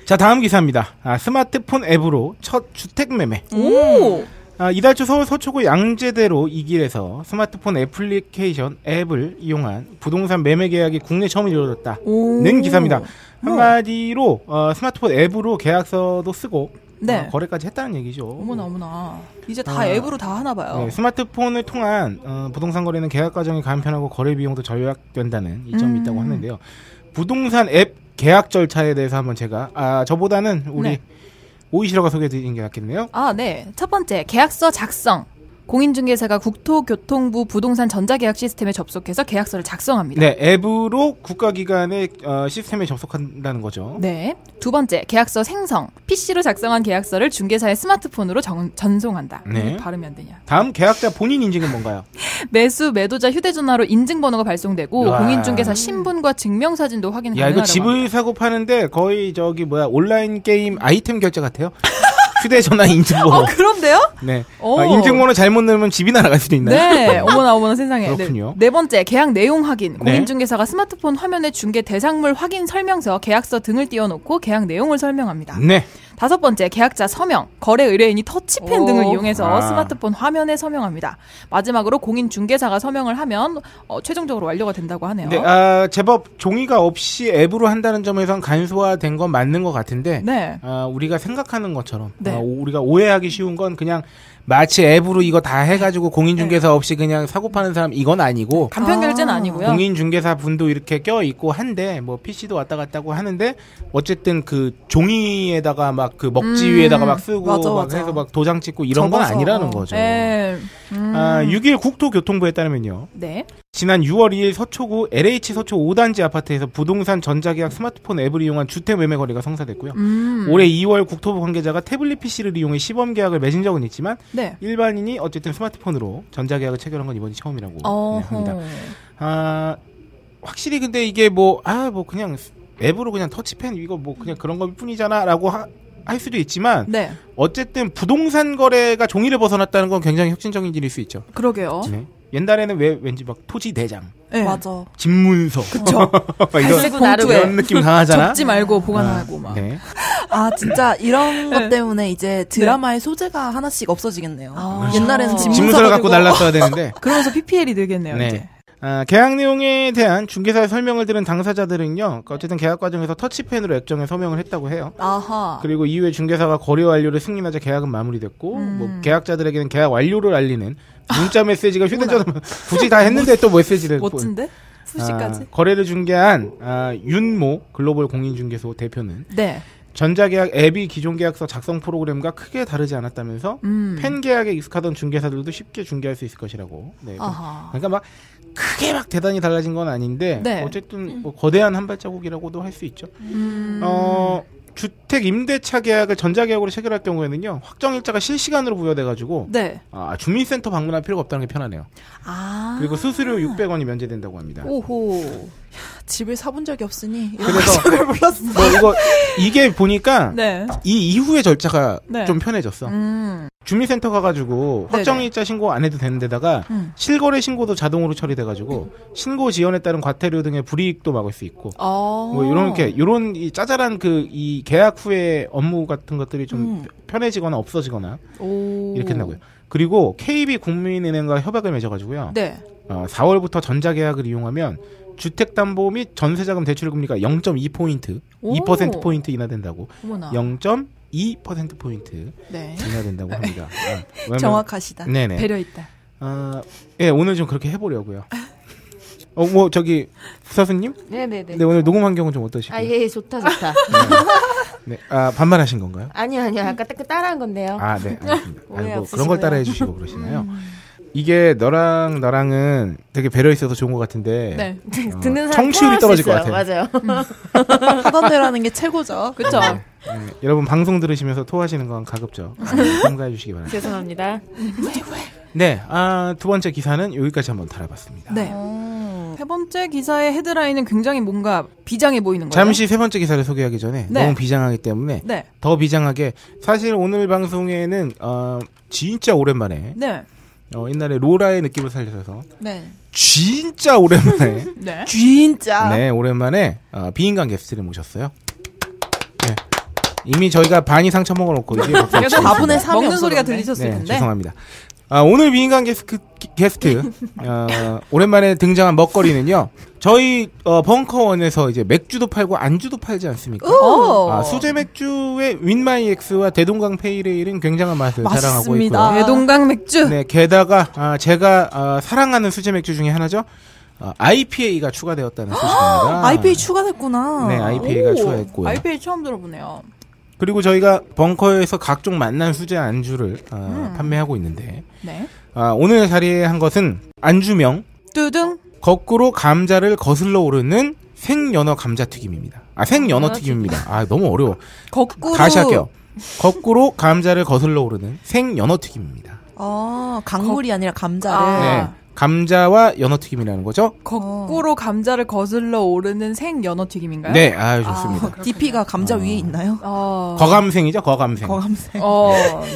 자 다음 기사입니다. 아, 스마트폰 앱으로 첫 주택 매매. 오. 아, 이달 초 서울 서초구 양재대로 이 길에서 스마트폰 애플리케이션 앱을 이용한 부동산 매매 계약이 국내 처음 이루어졌다는 오. 기사입니다. 한마디로 어, 스마트폰 앱으로 계약서도 쓰고 네. 어, 거래까지 했다는 얘기죠. 어머나 어머나. 이제 다 아. 앱으로 다 하나 봐요. 네, 스마트폰을 통한 어, 부동산 거래는 계약 과정이 간편하고 거래 비용도 절약된다는 이점이 음. 있다고 하는데요. 부동산 앱 계약 절차에 대해서 한번 제가 아 저보다는 우리 네. 오이시러가 소개해드리는 게 낫겠네요. 아, 네. 첫 번째, 계약서 작성. 공인중개사가 국토교통부 부동산 전자계약 시스템에 접속해서 계약서를 작성합니다. 네, 앱으로 국가기관의 어, 시스템에 접속한다는 거죠. 네. 두 번째, 계약서 생성. PC로 작성한 계약서를 중개사의 스마트폰으로 정- 전송한다. 네. 이 발음이 안 되냐. 다음 계약자 본인 인증은 뭔가요? <laughs> 매수 매도자 휴대전화로 인증번호가 발송되고 와. 공인중개사 신분과 증명사진도 확인 야 가능하다고 이거 집을 사고 파는데 거의 저기 뭐야 온라인 게임 아이템 결제 같아요. 휴대전화 인증번호. <laughs> 어, 그런데요? 네. 오. 아, 인증번호 잘못 넣으면 집이 날아갈 수도 있나요? 네, 어머나 어머나 세상에. 그렇군요. 네, 네 번째, 계약 내용 확인. 네. 공인중개사가 스마트폰 화면에 중개 대상물 확인 설명서, 계약서 등을 띄워놓고 계약 내용을 설명합니다. 네. 다섯 번째, 계약자 서명. 거래 의뢰인이 터치펜 오. 등을 이용해서 아. 스마트폰 화면에 서명합니다. 마지막으로 공인 중개사가 서명을 하면 어, 최종적으로 완료가 된다고 하네요. 네, 아, 제법 종이가 없이 앱으로 한다는 점에선 간소화된 건 맞는 것 같은데, 네. 아, 우리가 생각하는 것처럼, 네. 아, 오- 우리가 오해하기 쉬운 건 그냥 마치 앱으로 이거 다 해가지고 공인중개사 없이 그냥 사고 파는 사람 이건 아니고, 간편 결제는 아. 아니고요. 공인중개사 분도 이렇게 껴 있고 한데 뭐 PC도 왔다 갔다고 하는데 어쨌든 그 종이에다가 막그 먹지 음, 위에다가 막 쓰고 맞아, 막 맞아. 해서 막 도장 찍고 이런 건 접어서. 아니라는 거죠. 네. 음. 아, 6일 국토교통부에 따르면요. 네. 지난 6월 2일 서초구 LH 서초 5단지 아파트에서 부동산 전자계약 스마트폰 앱을 이용한 주택 매매 거래가 성사됐고요. 음. 올해 2월 국토부 관계자가 태블릿 PC를 이용해 시범 계약을 맺은 적은 있지만 네. 일반인이 어쨌든 스마트폰으로 전자계약을 체결한 건 이번이 처음이라고 네, 어, 합니다. 아 확실히 근데 이게 뭐 아 뭐 그냥 앱으로 그냥 터치펜 이거 뭐 그냥 그런 걸 뿐이잖아 라고 하, 할 수도 있지만 네. 어쨌든 부동산 거래가 종이를 벗어났다는 건 굉장히 혁신적인 일일 수 있죠. 그러게요. 네. 옛날에는 왜 왠지 막 토지 대장, 네. 맞아. 집문서, 그쵸. <laughs> 갈색 이런 느낌 강하잖아. 접지 말고 보관하고 막. 네. 아 진짜 이런 <laughs> 것 네. 때문에 이제 드라마의 소재가 하나씩 없어지겠네요. 아. 옛날에는 그렇죠. 집문서 집문서를 갖고 날랐어야 되는데 <laughs> 그러면서 PPL이 늘겠네요. 네. 이제. 아, 계약 내용에 대한 중개사의 설명을 들은 당사자들은요. 그러니까 어쨌든 계약 과정에서 터치펜으로 액정에 서명을 했다고 해요. 아하. 그리고 이후에 중개사가 거래 완료를 승인하자 계약은 마무리됐고 음. 뭐 계약자들에게는 계약 완료를 알리는 문자 메시지가 휴대전화 <laughs> 굳이 다 했는데 또 메시지를 멋진데? 아, 거래를 중개한 아, 윤모 글로벌 공인중개소 대표는 네. 전자계약 앱이 기존 계약서 작성 프로그램과 크게 다르지 않았다면서 음. 펜 계약에 익숙하던 중개사들도 쉽게 중개할 수 있을 것이라고. 네. 아하. 그러니까 막 크게 막 대단히 달라진 건 아닌데 네. 어쨌든 뭐 거대한 한 발자국이라고도 할 수 있죠. 음. 어 주택 임대차 계약을 전자계약으로 체결할 경우에는요 확정 일자가 실시간으로 부여돼가지고 네. 아, 주민센터 방문할 필요가 없다는 게 편하네요. 아. 그리고 수수료 600원이 면제된다고 합니다. 오호. 집을 사본 적이 없으니 그래서 몰랐어. 뭐 이거 이게 보니까 네. 이 이후의 절차가 네. 좀 편해졌어. 음. 주민센터 가가지고 확정 네네. 일자 신고 안 해도 되는 데다가 음. 실거래 신고도 자동으로 처리돼가지고 신고 지연에 따른 과태료 등의 불이익도 막을 수 있고 어. 뭐 이렇게 이런 이 짜잘한 그 이 계약 후에 업무 같은 것들이 좀 음. 편해지거나 없어지거나 오. 이렇게 된다고요. 그리고 KB 국민은행과 협약을 맺어가지고요. 네. 어, 4월부터 전자계약을 이용하면 주택담보 및 전세자금 대출 금리가 0.2 포인트, 오. 2% 포인트 인하된다고. 어머나. 0.2% 포인트 네. 인하된다고 합니다. <laughs> 아, 정확하시다. 네네. 배려 있다. 아, 예, 오늘 좀 그렇게 해보려고요. 어, 뭐 저기 부사수님? 네네네. 네, 오늘 녹음 환경은 좀 어떠시고요? 아, 예, 좋다, 좋다. 네, 아 반말하신 건가요? 아니요, 아니요. 아까 딱 따라한 건데요. 아, 네, 알겠습니다. <laughs> 아니, 뭐. 그런 걸 따라해 주시고 그러시나요? 이게 너랑 나랑은 되게 배려 있어서 좋은 것 같은데 네. 어, 듣는 사람 청취율이 떨어질 것 있어요. 같아요. 맞아요. <laughs> 하던 대로 하는 게 최고죠. 그쵸? 네, 여러분 방송 들으시면서 토하시는 건 가급적 아, 삼가해 <laughs> 주시기 바랍니다. 죄송합니다. 네, 아, 두 번째 기사는 여기까지 한번 달아봤습니다. 네. 어. 세 번째 기사의 헤드라인은 굉장히 뭔가 비장해 보이는 거예요. 잠시 세 번째 기사를 소개하기 전에 네. 너무 비장하기 때문에 네. 더 비장하게 사실 오늘 방송에는 어, 진짜 오랜만에 네. 어, 옛날에 로라의 느낌을 살려서 네. 진짜 오랜만에 <laughs> 네. 진짜. 네 오랜만에 어, 비인간 게스트를 모셨어요. 네. 이미 저희가 반 이상 처먹어놓고 이제 <laughs> 바분의 있습니다. 삶이 먹는 소리가. 들리셨을 네, 텐데. 죄송합니다. 아, 오늘 비인간 게스트, 게스트 어, 오랜만에 등장한 먹거리는요. 저희 어, 벙커원에서 이제 맥주도 팔고 안주도 팔지 않습니까? 오. 아, 수제 맥주의 윈마이엑스와 대동강 페이레일은 굉장한 맛을 자랑하고. 있고요. 대동강 맥주. 네, 게다가 아, 제가 아, 사랑하는 수제 맥주 중에 하나죠. 아, IPA가 추가되었다는 소식입니다. IPA 추가됐구나. 네, IPA가 오. 추가했고요. IPA 처음 들어보네요. 그리고 저희가 벙커에서 각종 맛난 수제 안주를 아, 음. 판매하고 있는데 네. 아, 오늘 자리에 한 것은 안주명 뚜둥. 거꾸로 감자를 거슬러 오르는 생연어 감자튀김입니다. 아 생연어 튀김입니다. 아 너무 어려워. 거꾸로. 다시 할게요. 거꾸로 감자를 거슬러 오르는 생연어 튀김입니다. 아, 강물이 아니라 감자를. 아. 네. 감자와 연어 튀김이라는 거죠? 거꾸로 감자를 거슬러 오르는 생 연어 튀김인가요? 네, 아 좋습니다. DP가 감자 어. 위에 있나요? 어. 거감생이죠, 거감생. 거감색. 어.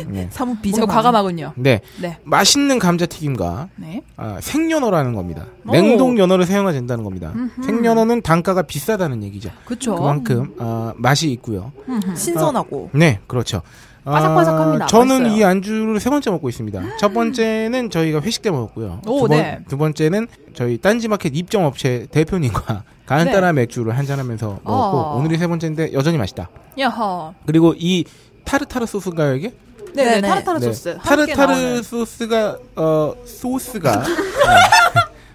네. 사뭇 비장. 뭔가 과감하군요. 네. 네. 맛있는 감자튀김과 네. 아, 생연어라는 겁니다. 오. 냉동 연어를 사용하지 않는다는 겁니다. 음흠. 생연어는 단가가 비싸다는 얘기죠. 그쵸. 그만큼 아, 맛이 있고요. 음흠. 신선하고. 네, 그렇죠. 아, 바삭바삭합니다. 저는 맛있어요. 이 안주를 세 번째 먹고 있습니다. 첫 번째는 저희가 회식 때 먹었고요. 오, 두, 번, 네. 두 번째는 저희 딴지마켓 입점업체 대표님과 <laughs> 간단한 맥주를 한잔하면서 먹었고 어. 오늘이 세 번째인데 여전히 맛있다. 야하. 그리고 이 타르타르 소스인가요 이게? 네, 네, 네네. 타르타르 네. 소스. 함께 타르타르 나오는. 소스가 어 소스가 <laughs> 네.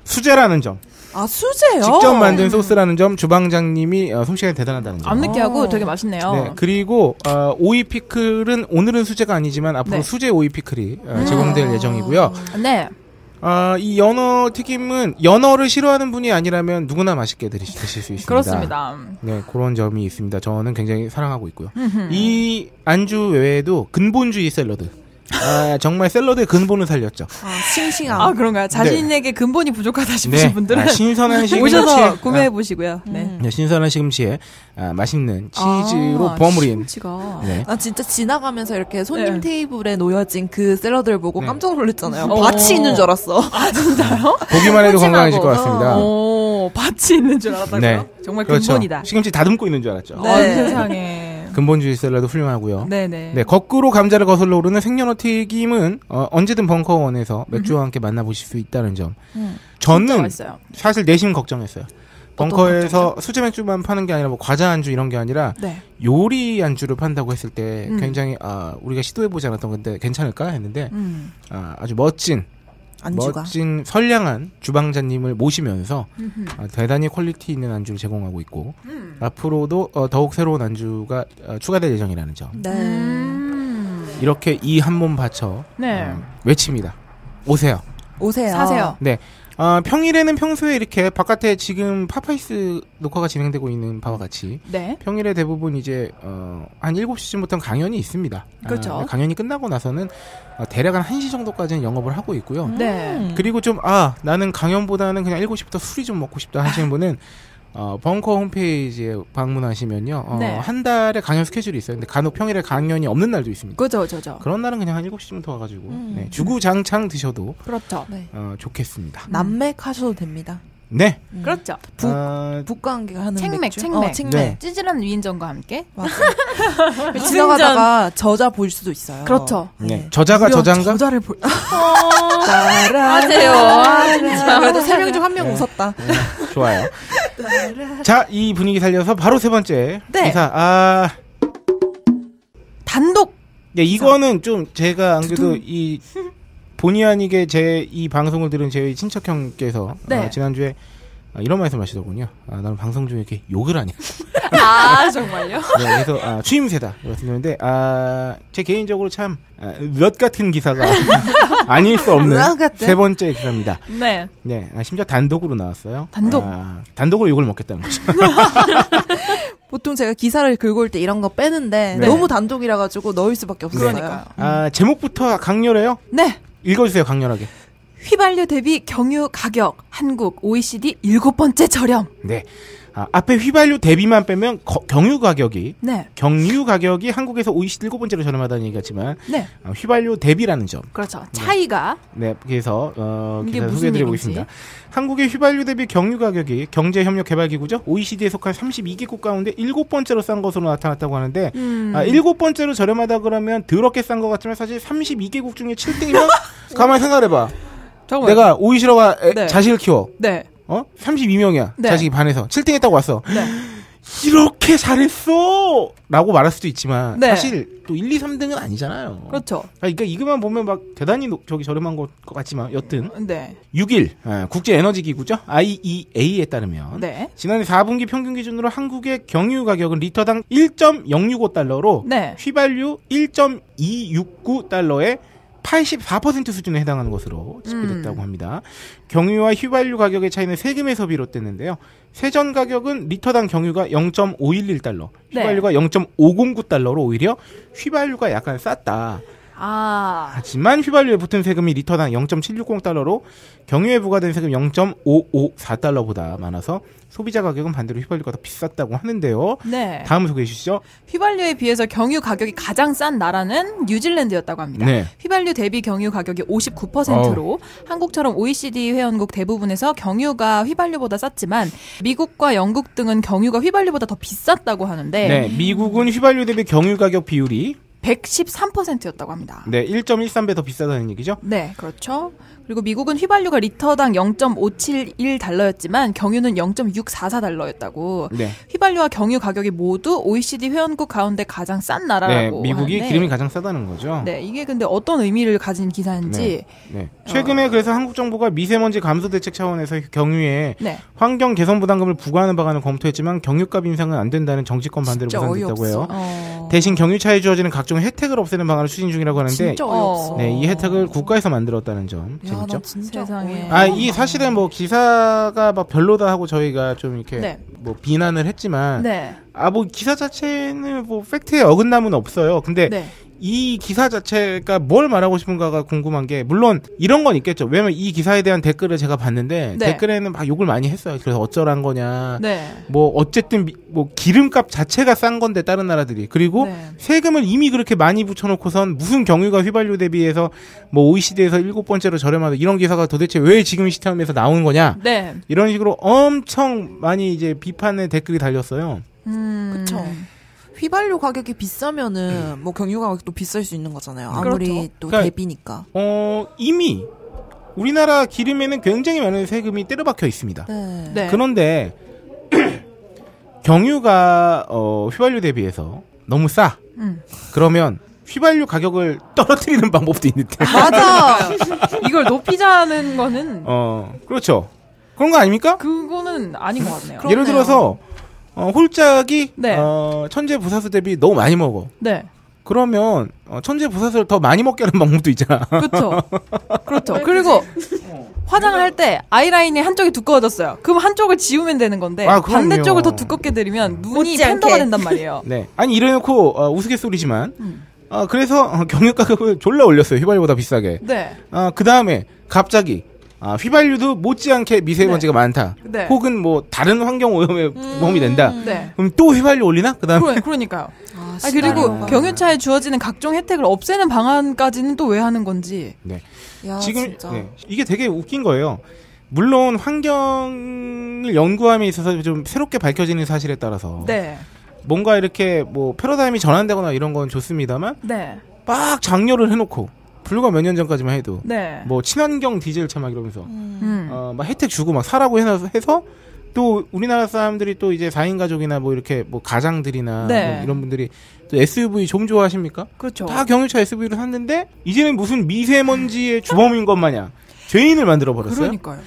수제라는 점, 아, 수제요? 직접 만든 소스라는 점 주방장님이 어, 솜씨가 대단하다는 점. 안 느끼하고 어. 되게 맛있네요. 네, 그리고 어, 오이 피클은 오늘은 수제가 아니지만 앞으로 네. 수제 오이 피클이 어, 제공될 예정이고요. 네. 아, 이 연어 튀김은 연어를 싫어하는 분이 아니라면 누구나 맛있게 드실 수 있습니다. 그렇습니다. 네, 그런 점이 있습니다. 저는 굉장히 사랑하고 있고요. 이 안주 외에도 근본주의 샐러드, 아, 정말 샐러드의 근본을 살렸죠. 아, 싱싱함. 아 그런가요? 자신에게 근본이 부족하다 싶으신 분들은 아, 신선한 시금치. <laughs> 오셔서 구매해 보시고요. 네. 음. 네, 신선한 시금치에 아, 맛있는 치즈로 아, 버무린. 시금치가. 네. 나 진짜 지나가면서 이렇게 손님 네. 테이블에 놓여진 그 샐러드를 보고 네. 깜짝 놀랐잖아요. 어. 밭이 있는 줄 알았어. <laughs> 아 진짜요? <laughs> 보기만 해도. 건강해질 것 같습니다. 오 밭이 있는 줄 알았다고요? 네. 정말 그렇죠. 근본이다. 시금치 다듬고 있는 줄 알았죠. 네. 아, 세상에. 근본주의 샐러드 훌륭하고요. 네네. 네, 거꾸로 감자를 거슬러 오르는 생연어 튀김은 어, 언제든 벙커원에서 맥주와 함께 만나보실 수 있다는 점. 음. 진짜 저는. 사실 내심 걱정했어요. 벙커에서 수제 맥주만 파는 게 아니라 뭐 과자 안주 이런 게 아니라 네. 요리 안주를 판다고 했을 때 음. 굉장히 아 우리가 시도해 보지 않았던 건데 괜찮을까 했는데 음. 아, 아주 멋진 안주가. 멋진 선량한 주방장님을 모시면서. 아, 대단히 quality 있는 안주를 제공하고 있고 음. 앞으로도 어, 더욱 새로운 안주가 어, 추가될 예정이라는 점 네. 음. 이렇게 이 한 몸 바쳐 네. 어, 외칩니다 오세요 오세요. 사세요. 네 어, 평일에는 평소에 이렇게 바깥에 지금 파파이스 녹화가 진행되고 있는 바와 같이 네. 평일에 대부분 이제 어, 한 7시쯤부터는 강연이 있습니다. 그렇죠. 아, 강연이 끝나고 나서는 어, 대략 한 1시 정도까지는 영업을 하고 있고요. 네. 그리고 좀 아 나는 강연보다는 그냥 7시부터 술이 좀 먹고 싶다 하시는 <laughs> 분은 어, 벙커 홈페이지에 방문하시면요. 어, 네. 한 달에 강연 스케줄이 있어요. 근데 간혹 평일에 강연이 없는 날도 있습니다. 그죠, 그죠. 그런 날은 그냥 한 7시쯤부터 와가지고 음. 네, 주구장창 드셔도 그렇죠. 네. 어, 좋겠습니다. 남맥 하셔도 됩니다. 네. 음. 그렇죠. 북- 아, 북광기가 하는 책맥, 맥주? 책맥. 어, 책맥. 네. 찌질한 위인전과 함께. 맞아. <laughs> 지나가다가 저자 볼 수도 있어요. 그렇죠. 네. 저자가 무려 저장가? 저자를 볼. <laughs> 하세요. 아, 진짜. 그래도 세 명 중 한명 네. 웃었다. 네, 좋아요. <laughs> 자, 이 분위기 살려서 바로 세 번째 네. 기사. 아, 단독. 네, 이거는 좀 제가 안 그래도 이 본의 아니게 제 이 방송을 들은 제 친척형께서 네. 어, 지난주에 아, 이런 말씀 하시더군요. 아, 나는 방송 중에 이렇게 욕을 하냐. <laughs> 아, 정말요? 네, 그래서 아, 추임새다. 말씀드렸는데 아, 제 개인적으로 참 아, 몇 같은 기사가 <laughs> 아닐 수 없는? 세 번째 기사입니다. 네. 네, 아, 심지어 단독으로 나왔어요. 단독? 아, 단독으로 욕을 먹겠다는 거죠. <laughs> 보통 제가 기사를 올때 이런 거 빼는데 네. 너무 단독이라 가지고 넣을 수밖에 없어요. 그러니까요. 아, 제목부터 강렬해요. 네. 읽어주세요, 강렬하게. 휘발유 대비 경유 가격 한국 OECD 일곱 번째 저렴. 네. 아, 앞에 휘발유 대비만 빼면 거- 경유 가격이 네. 경유 가격이 한국에서 OECD 일곱 번째로 저렴하다는 얘기 같지만 네. 아, 휘발유 대비라는 점. 그렇죠. 차이가 네, 그래서 어, 기사 소개해드리고. 있습니다. 한국의 휘발유 대비 경유 가격이 경제협력개발기구죠. OECD에 속한 32개국 가운데 일곱 번째로 싼 것으로 나타났다고 하는데 음. 아, 일곱 번째로 저렴하다 그러면 더럽게 싼 것 같지만 사실 32개국 중에 7등이면 <laughs> 가만히 생각해봐. 잠깐만요. 내가 오이시러가 애- 네. 자식을 키워. 네. 어? 32명이야. 네. 자식이 반에서 7등 했다고 왔어. 네. 이렇게 잘했어! 라고 말할 수도 있지만 네. 사실 또 1, 2, 3등은 아니잖아요. 그렇죠. 그러니까 이거만 보면 막 대단히 노- 저기 저렴한 것, 것 같지만 여튼 네. 6일 국제 에너지 기구죠. IEA에 따르면 네. 지난해 4분기 평균 기준으로 한국의 경유 가격은 리터당 1.065달러로 네. 휘발유 1.269달러에 84% 수준에 해당하는 것으로 집계됐다고 음. 합니다. 경유와 휘발유 가격의 차이는 세금에서 비롯됐는데요. 세전 가격은 리터당 경유가 0.511달러, 네. 휘발유가 0.509달러로 오히려 휘발유가 약간 쌌다. 아. 하지만 휘발유에 붙은 세금이 리터당 0.760달러로 경유에 부과된 세금 0.554달러보다 많아서 소비자 가격은 반대로 휘발유가 더 비쌌다고 하는데요. 네. 다음 소개해 주시죠. 휘발유에 비해서 경유 가격이 가장 싼 나라는 뉴질랜드였다고 합니다. 네. 휘발유 대비 경유 가격이 59%로 한국처럼 OECD 회원국 대부분에서 경유가 휘발유보다 쌌지만 미국과 영국 등은 경유가 휘발유보다 더 비쌌다고 하는데 네, 미국은 휘발유 대비 경유 가격 비율이 113%였다고 합니다. 네, 1.13배 더 비싸다는 얘기죠. 네, 그렇죠. 그리고 미국은 휘발유가 리터당 0.571달러였지만 경유는 0.644달러였다고. 네. 휘발유와 경유 가격이 모두 OECD 회원국 가운데 가장 싼 네, 나라라고 미국이 하는데 기름이 가장 싸다는 거죠. 네, 이게 근데 어떤 의미를 가진 기사인지 네. 최근에 그래서 한국 정부가 미세먼지 감소 대책 차원에서 경유에 네. 환경 개선 부담금을 부과하는 방안을 검토했지만 경유값 인상은 안 된다는 정치권 반대로 무산됐다고 해요. 어. 대신 경유차에 주어지는 각종 혜택을 없애는 방안을 추진 중이라고 하는데. 네, 이 혜택을 국가에서 만들었다는 점 야, 재밌죠? 나 진짜 세상에. 아, 이 사실은 뭐 기사가 막 별로다 하고 저희가 좀 이렇게 네. 뭐 비난을 했지만 네. 아 뭐 기사 자체는 뭐 팩트에 어긋남은 없어요. 근데 네. 이 기사 자체가 뭘 말하고 싶은가가 궁금한 게 물론 이런 건 있겠죠. 왜냐면 이 기사에 대한 댓글을 제가 봤는데 네. 댓글에는 막 욕을 많이 했어요. 그래서 어쩌란 거냐. 네. 뭐 어쨌든 미- 뭐 기름값 자체가 싼 건데 다른 나라들이 그리고 네. 세금을 이미 그렇게 많이 붙여놓고선 무슨 경유가 휘발유 대비해서 뭐 OECD에서 일곱 번째로 저렴하다 이런 기사가 도대체 왜 지금 시점에서 나오는 거냐 네. 이런 식으로 엄청 많이 이제 비판의 댓글이 달렸어요. 음. 그쵸. 휘발유 가격이 비싸면은 뭐 경유 가격도 비쌀 수 있는 거잖아요. 그렇죠. 아무리 또 그러니까 대비니까. 어 이미 우리나라 기름에는 굉장히 많은 세금이 때려박혀 있습니다. 네. 네. 그런데 <clears throat> 경유가 어, 휘발유 대비해서 너무 싸. 음. 그러면 휘발유 가격을 떨어뜨리는 방법도 있는데. 맞아. <laughs> 이걸 높이자는 거는 어 그렇죠. 그런 거 아닙니까? 그거는 아닌 것 같네요. 예를 들어서 어, 홀짝이 네. 어, 천재 부사수 대비 너무 많이 먹어. 네. 그러면 어, 천재 부사수를 더 많이 먹게 하는 방법도 있잖아. 그렇죠. 그렇죠. 그리고 화장을 할 때 아이라인이 한쪽이 두꺼워졌어요. 그럼 한쪽을 지우면 되는 건데 아. 반대쪽을 더 두껍게 들이면 눈이. 팬더가 된단 말이에요. <laughs> 네. 아니 이래놓고 어, 우스갯소리지만 음. 어, 그래서 어, 경유 가격을 졸라 올렸어요. 휘발유보다 비싸게. 네. 어, 그 다음에 갑자기 아, 휘발유도 못지않게 미세먼지가 많다. 네. 혹은 뭐 다른 환경 오염에 도움이 된다. 네. 그럼 또 휘발유 올리나? 그 다음에 그러, 그러니까요. <laughs> 아, 아, 그리고. 경유차에 주어지는 각종 혜택을 없애는 방안까지는 또 왜 하는 건지. 야, 지금 진짜. 네, 이게 되게 웃긴 거예요. 물론 환경을 연구함에 있어서 좀 새롭게 밝혀지는 사실에 따라서 네. 뭔가 이렇게 뭐 패러다임이 전환되거나 이런 건 좋습니다만 네. 막 장려를 해놓고 불과 몇 년 전까지만 해도 네. 뭐 친환경 디젤 차 막 이러면서 음. 어, 막 혜택 주고 막 사라고 해서 해서 또 우리나라 사람들이 또 이제 4인 가족이나 뭐 이렇게 뭐 가장들이나 네. 뭐 이런 분들이 또 SUV 좀 좋아하십니까? 그렇죠. 다 경유차 SUV를 샀는데 이제는 무슨 미세먼지의 주범인 것 마냥 죄인을 만들어 버렸어요. 그러니까요.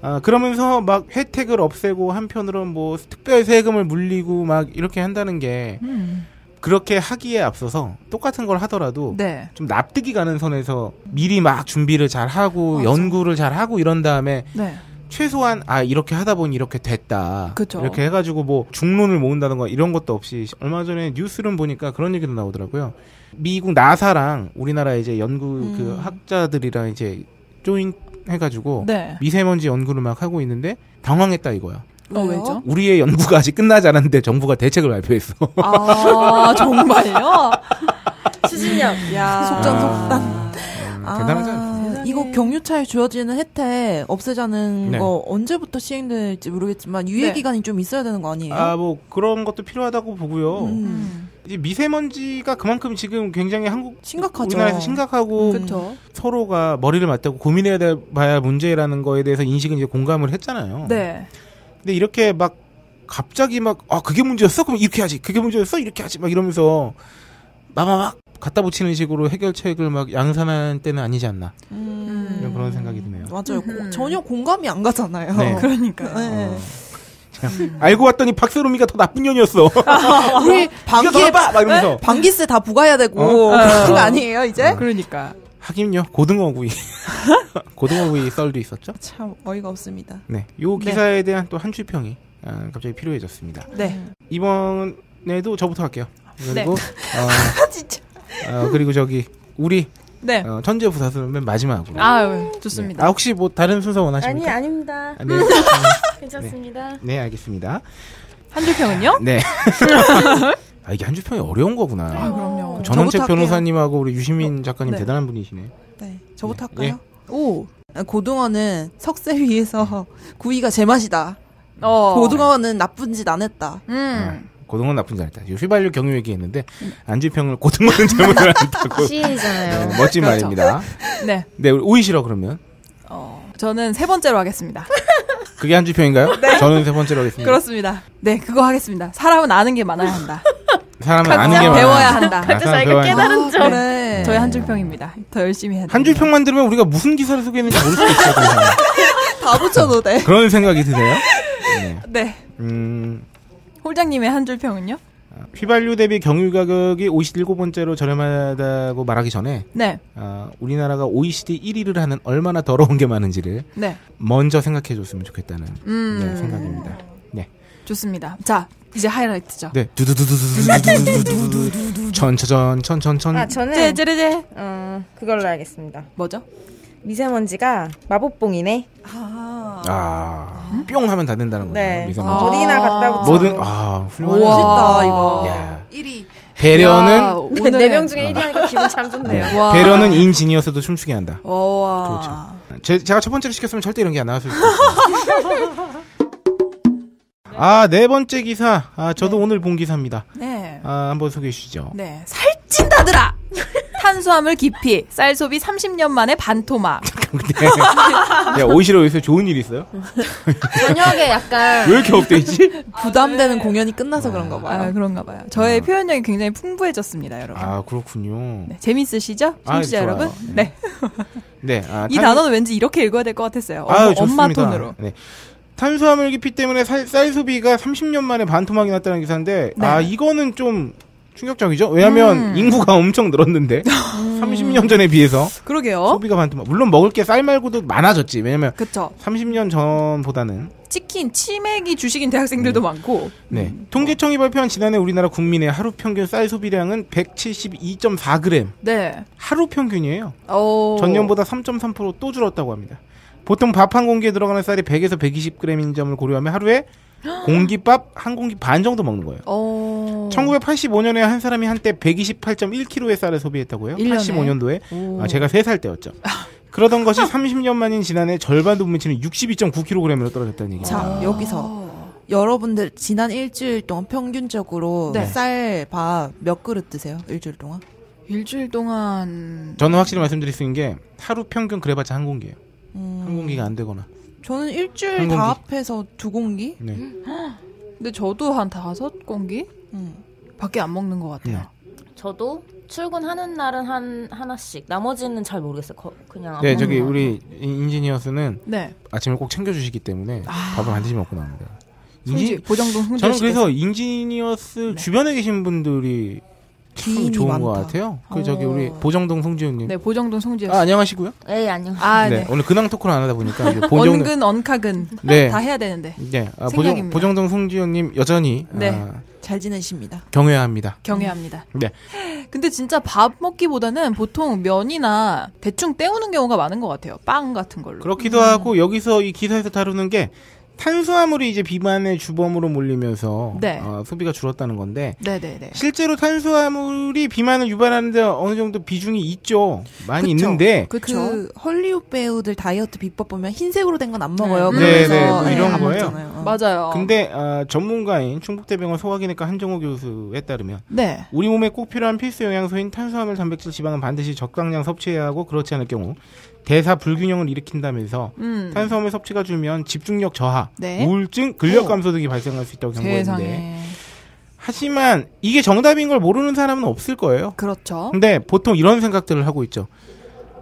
아, 그러면서 막 혜택을 없애고 한편으로는 뭐 특별 세금을 물리고 막 이렇게 한다는 게 음. 그렇게 하기에 앞서서 똑같은 걸 하더라도 네. 좀 납득이 가는 선에서 미리 막 준비를 잘 하고 연구를 잘 하고 이런 다음에 네. 최소한 아 이렇게 하다 보니 이렇게 됐다. 그쵸. 이렇게 해가지고 뭐 중론을 모은다던가 이런 것도 없이 얼마 전에 뉴스를 보니까 그런 얘기도 나오더라고요. 미국 나사랑 우리나라 이제 연구 그 학자들이랑 이제 조인 해가지고 네. 미세먼지 연구를 막 하고 있는데 당황했다 이거야. 어, 왜죠? 우리의 연구가 아직 끝나지 않았는데 정부가 대책을 발표했어. 아, 정말요? <laughs> 추진력. 야. 속전속단. 음, 대단하지 않습니까? 아, 이거 경유차에 주어지는 혜택 없애자는 네. 거 언제부터 시행될지 모르겠지만 유예 네. 기간이 좀 있어야 되는 거 아니에요? 아, 뭐 그런 것도 필요하다고 보고요. 음. 이제 미세먼지가 그만큼 지금 굉장히 한국 심각하죠. 우리나라에서 심각하고 그렇죠. 서로가 머리를 맞대고 고민해야 돼- 봐야 문제라는 거에 대해서 인식은 이제 공감을 했잖아요. 네. 근데 이렇게 막 갑자기 막 아 그게 문제였어? 그럼 이렇게 하지. 그게 문제였어? 이렇게 하지. 막 이러면서 막막 갖다 붙이는 식으로 해결책을 막 양산할 때는 아니지 않나 음. 이런 그런 생각이 드네요. 맞아요. 고- 음. 전혀 공감이 안 가잖아요. 네. <laughs> 그러니까요. 네. 어. 참, 알고 봤더니 박세롬이가 더 나쁜 년이었어. 우리 <laughs> 더 봐! 막 이러면서. 방귀세 다 부과해야 되고 어? 그런 거 아니에요 이제? 그러니까. 하긴요 고등어구이 <laughs> 고등어구이 썰도 있었죠. 참 어이가 없습니다. 네, 요 기사에 대한 또 한 줄평이 아, 갑자기 필요해졌습니다. 네. 이번에도 저부터 할게요. 그리고 네. 어, <laughs> 진짜. 어, 그리고 저기 우리 네. 어, 천재 부사수는 맨 마지막으로. 아유, 좋습니다. 아 혹시 뭐 다른 순서 아니 원하십니까? 아닙니다. 아, 네. <laughs> 괜찮습니다. 네, 알겠습니다. 한 줄평은요? 네. 아, 이게 한 줄평이 어려운 거구나. 아, 그럼요. 그 전원책. 변호사님하고 우리 유시민 작가님 네. 대단한 분이시네. 네, 저부터 예. 할까요? 오. 고등어는 석쇠 위에서 <laughs> 구이가 제맛이다. 어. 고등어는 나쁜 짓 안 했다. 음. 고등어 나쁜 줄 알았다. 휘발유 경유 얘기했는데 안주평을 고등어는 잘못을 안 했다고. 시잖아요. 네, 멋진 그렇죠. 말입니다. <laughs> 네. 네, 우리 오이시러 그러면 어. 저는 세 번째로 하겠습니다. 그게 한주평인가요? <laughs> 저는 세 번째로 하겠습니다. 그렇습니다. 네, 그거 하겠습니다. 사람은 아는 게 많아야 한다. 사람은 아는 게 많아. 배워야 한다. 아, 사람 자기가 배워야 한다. 깨달은 점. 그래. 저의 한 줄평입니다. 더 열심히 해야 돼. 한 줄평만 들으면 우리가 무슨 기사를 소개했는지 모를 수도 있어요. <laughs> 다 붙여도 돼. 그런 생각이 드네요. 네. 네. 음, 홀장님의 한 줄평은요? 휘발유 대비 경유 가격이 57번째로 저렴하다고 말하기 전에 네. 어, 우리나라가 OECD 1위를 하는 얼마나 더러운 게 많은지를 네. 먼저 생각해 줬으면 좋겠다는 음. 네, 생각입니다. 네. 좋습니다. 자, 이제 하이라이트죠. 네. 두두두두두두두두두두. 천천천 천천천. 아 저는 째째레제. 어 그걸로 하겠습니다. 뭐죠? 미세먼지가 마법봉이네. 아. 아, 뿅 하면 다 된다는 거예요. 네. 미세먼지. 어디나 갖다 붙여. 뭐든 아 훌륭하네. 멋있다 이거. 야. 1위. 배려는 네명 중에 1위 하니까 기분 참 좋네요. 와. 배려는 인지니어스도 춤추게 한다. 와. 제, 제가 첫 번째로 시켰으면 절대 이런 게 안 나왔을 거예요. 아, 네 번째 기사. 아, 저도 오늘 본 기사입니다. 네. 아, 한번 소개해 주시죠. 네. 살찐다더라. 탄수화물 기피, 쌀 소비 30년 만에 반토막. <laughs> 근데, 야, 오이시로 여기서 좋은 일 있어요? 저녁에 약간 왜 이렇게 업돼 있지? 부담되는 공연이 끝나서 그런가 봐요. 아, 그런가 봐요. 저의 표현력이 굉장히 풍부해졌습니다, 여러분. 아, 그렇군요. 네, 재밌으시죠? 아, 청취자 좋아요. 여러분? 네. 네, 아, 이 탄- 단어는 왠지 이렇게 읽어야 될 것 같았어요. 엄- 엄마 좋습니다. 톤으로. 네. 탄수화물 기피 때문에 살, 쌀 소비가 30년 만에 반토막이 났다는 기사인데, 네. 아, 이거는 좀 충격적이죠? 왜냐면 음. 인구가 엄청 늘었는데, <laughs> 30년 전에 비해서 그러게요. 소비가 반토막. 물론 먹을 게 쌀 말고도 많아졌지. 왜냐면 그쵸. 30년 전보다는 치킨, 치맥이 주식인 대학생들도 많고. 네. 통계청이 발표한 지난해 우리나라 국민의 하루 평균 쌀 소비량은 172.4g. 네. 하루 평균이에요. 어. 전년보다 3.3%또 줄었다고 합니다. 보통 밥 한 공기에 들어가는 쌀이 100에서 120g인 점을 고려하면 하루에 <gasps> 공기밥 한 공기 반 정도 먹는 거예요. 어. 1985년에 한 사람이 한때 128.1kg의 쌀을 소비했다고요. 일 년에? 85년도에. 오. 아, 제가 3살 때였죠. 그러던 것이 30년 만인 지난해 절반도 못 미치는 62.9kg으로 떨어졌다는 얘기입니다. 자 여기서 여러분들 지난 일주일 동안 평균적으로 네. 쌀밥 몇 그릇 드세요? 일주일 동안? 일주일 동안. 저는 확실히 말씀드릴 수 있는 게 하루 평균 그래봤자 한 공기예요. 음, 한 공기가 안 되거나. 저는 일주일. 다 합해서 두 공기? 네. <gasps> 근데 저도 한 다섯 공기? 음. 밖에 안 먹는 것 같아요. 저도 출근하는 날은 한 하나씩 나머지는 잘 모르겠어요. 거- 그냥 안 네, 먹는 저기 것 우리 인지니어스는 네. 아침을 꼭 챙겨주시기 때문에 밥을 반드시 먹고 나옵니다. 인지, 보정동 저는 씨. 그래서 인지니어스 주변에 계신 분들이 참 기인이 좋은 것 많다. 같아요. 그 어. 저기 우리 보정동 송지훈님. 네, 보정동 송지 아, 안녕하시고요. 에이 안녕. 아, 네. 네. 오늘 근황 토크를 안 하다 보니까 <laughs> 보정동 원근, 언카근. 네. 다 해야 되는데. 네. 아, 보정. 보정동 송지훈님 여전히 네. 아, 잘 지내십니다. 경외합니다. 경외합니다. 네. <laughs> 근데 진짜 밥 먹기보다는 보통 면이나 대충 때우는 경우가 많은 것 같아요. 빵 같은 걸로. 그렇기도 하고 여기서 이 기사에서 다루는 게 탄수화물이 이제 비만의 주범으로 몰리면서 네. 어, 소비가 줄었다는 건데 네네네. 실제로 탄수화물이 비만을 유발하는데 어느 정도 비중이 있죠. 많이 그쵸. 있는데 그쵸. 그 헐리우드 배우들 다이어트 비법 보면 흰색으로 된 건 안 먹어요. 네, 그래서 네, 뭐 이런 안 거예요. 어. 맞아요. 근데 어, 전문가인 충북대병원 소화기내과 한정호 교수에 따르면 네. 우리 몸에 꼭 필요한 필수 영양소인 탄수화물, 단백질, 지방은 반드시 적당량 섭취해야 하고 그렇지 않을 경우 대사 불균형을 일으킨다면서 음. 탄수화물 섭취가 줄면 집중력 저하, 네. 우울증, 근력 감소 등이 발생할 수 있다고 경고했는데. 하지만 이게 정답인 걸 모르는 사람은 없을 거예요. 그렇죠. 근데 보통 이런 생각들을 하고 있죠.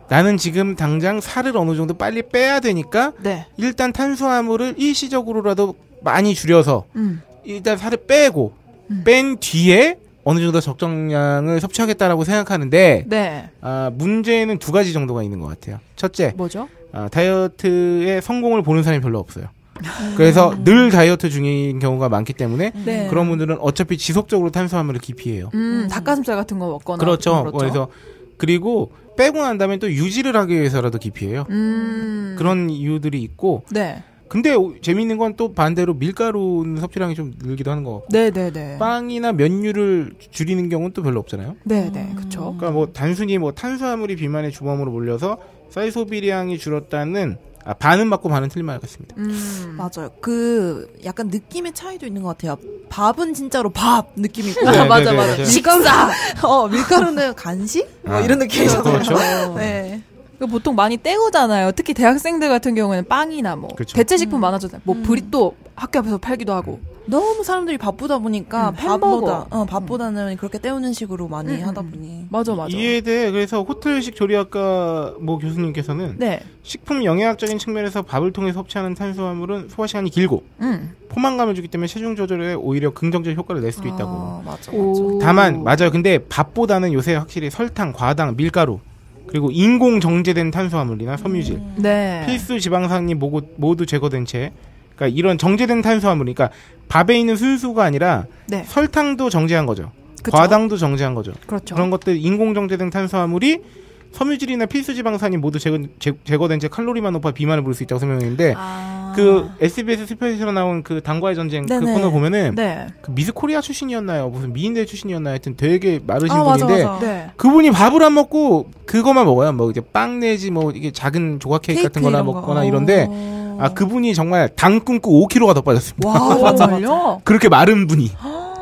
나는 지금 당장 살을 어느 정도 빨리 빼야 되니까 네. 일단 탄수화물을 일시적으로라도 많이 줄여서 음. 일단 살을 빼고 음. 뺀 뒤에 어느 정도 적정량을 섭취하겠다라고 생각하는데 네. 아, 문제는 두 가지 정도가 있는 것 같아요. 첫째, 뭐죠? 아, 다이어트의 성공을 보는 사람이 별로 없어요. 그래서 늘 다이어트 중인 경우가 많기 때문에 네. 그런 분들은 어차피 지속적으로 탄수화물을 기피해요. 음, 닭가슴살 같은 거 먹거나. 그렇죠. 그렇죠. 그래서 그리고 빼고 난 다음에 또 유지를 하기 위해서라도 기피해요. 음. 그런 이유들이 있고 네. 근데 오- 재미있는 건 또 반대로 밀가루는 섭취량이 좀 늘기도 하는 것 같고 네네네. 빵이나 면류를 줄이는 경우는 또 별로 없잖아요. 네네. 그쵸. 그러니까 뭐 단순히 뭐 탄수화물이 비만의 주범으로 몰려서 쌀 소비량이 줄었다는 아, 반은 맞고 반은 틀린 말 같습니다. 음. 맞아요. 그 약간 느낌의 차이도 있는 것 같아요. 밥은 진짜로 밥 느낌이고 네, <laughs> 맞아, 네, 네, 맞아. 식사! 어 밀가루는 간식 뭐 아, 이런 느낌이잖아요. 그렇죠. 네. 그 보통 많이 때우잖아요. 특히 대학생들 같은 경우에는 빵이나 뭐 그쵸. 대체 식품 많아졌잖아요. 뭐 브리또 학교 앞에서 팔기도 하고. 너무 사람들이 바쁘다 보니까 음, 밥보다. 어, 밥보다는 그렇게 때우는 식으로 많이 음, 하다 음. 보니 맞아 맞아. 이에 대해 그래서 호텔식 조리학과 모 교수님께서는 네. 식품 영양학적인 측면에서 밥을 통해 섭취하는 탄수화물은 소화 시간이 길고 음. 포만감을 주기 때문에 체중 조절에 오히려 긍정적 효과를 낼 수도 있다고. 아, 맞아 맞아. 오. 다만 맞아요. 근데 밥보다는 요새 확실히 설탕, 과당, 밀가루 그리고 인공 정제된 탄수화물이나 섬유질, 네. 필수 지방산이 모두, 모두 제거된 채 그러니까 이런 정제된 탄수화물, 그러니까 밥에 있는 순수가 아니라 네. 설탕도 정제한 거죠. 그쵸? 과당도 정제한 거죠. 그렇죠. 그런 것들 인공 정제된 탄수화물이 섬유질이나 필수 지방산이 모두 제거, 제, 제거된 채 칼로리만 높아 비만을 부를 수 있다고 설명했는데 아. 그 SBS 스페셜로 나온 그 당과의 전쟁 그 네네. 코너 보면은 네. 그 미스 코리아 출신이었나요? 무슨 미인대 출신이었나요? 하여튼 되게 마르신 아, 맞아, 분인데 맞아. 네. 그분이 밥을 안 먹고 그거만 먹어요. 뭐 이제 빵 내지 뭐 이게 작은 조각 케이크 같은 거나 이런 거. 먹거나 이런데 어. 아 그분이 정말 당 끊고 5kg가 더 빠졌습니다. 와, 맞아, 맞아. 정말요? <laughs> 그렇게 마른 분이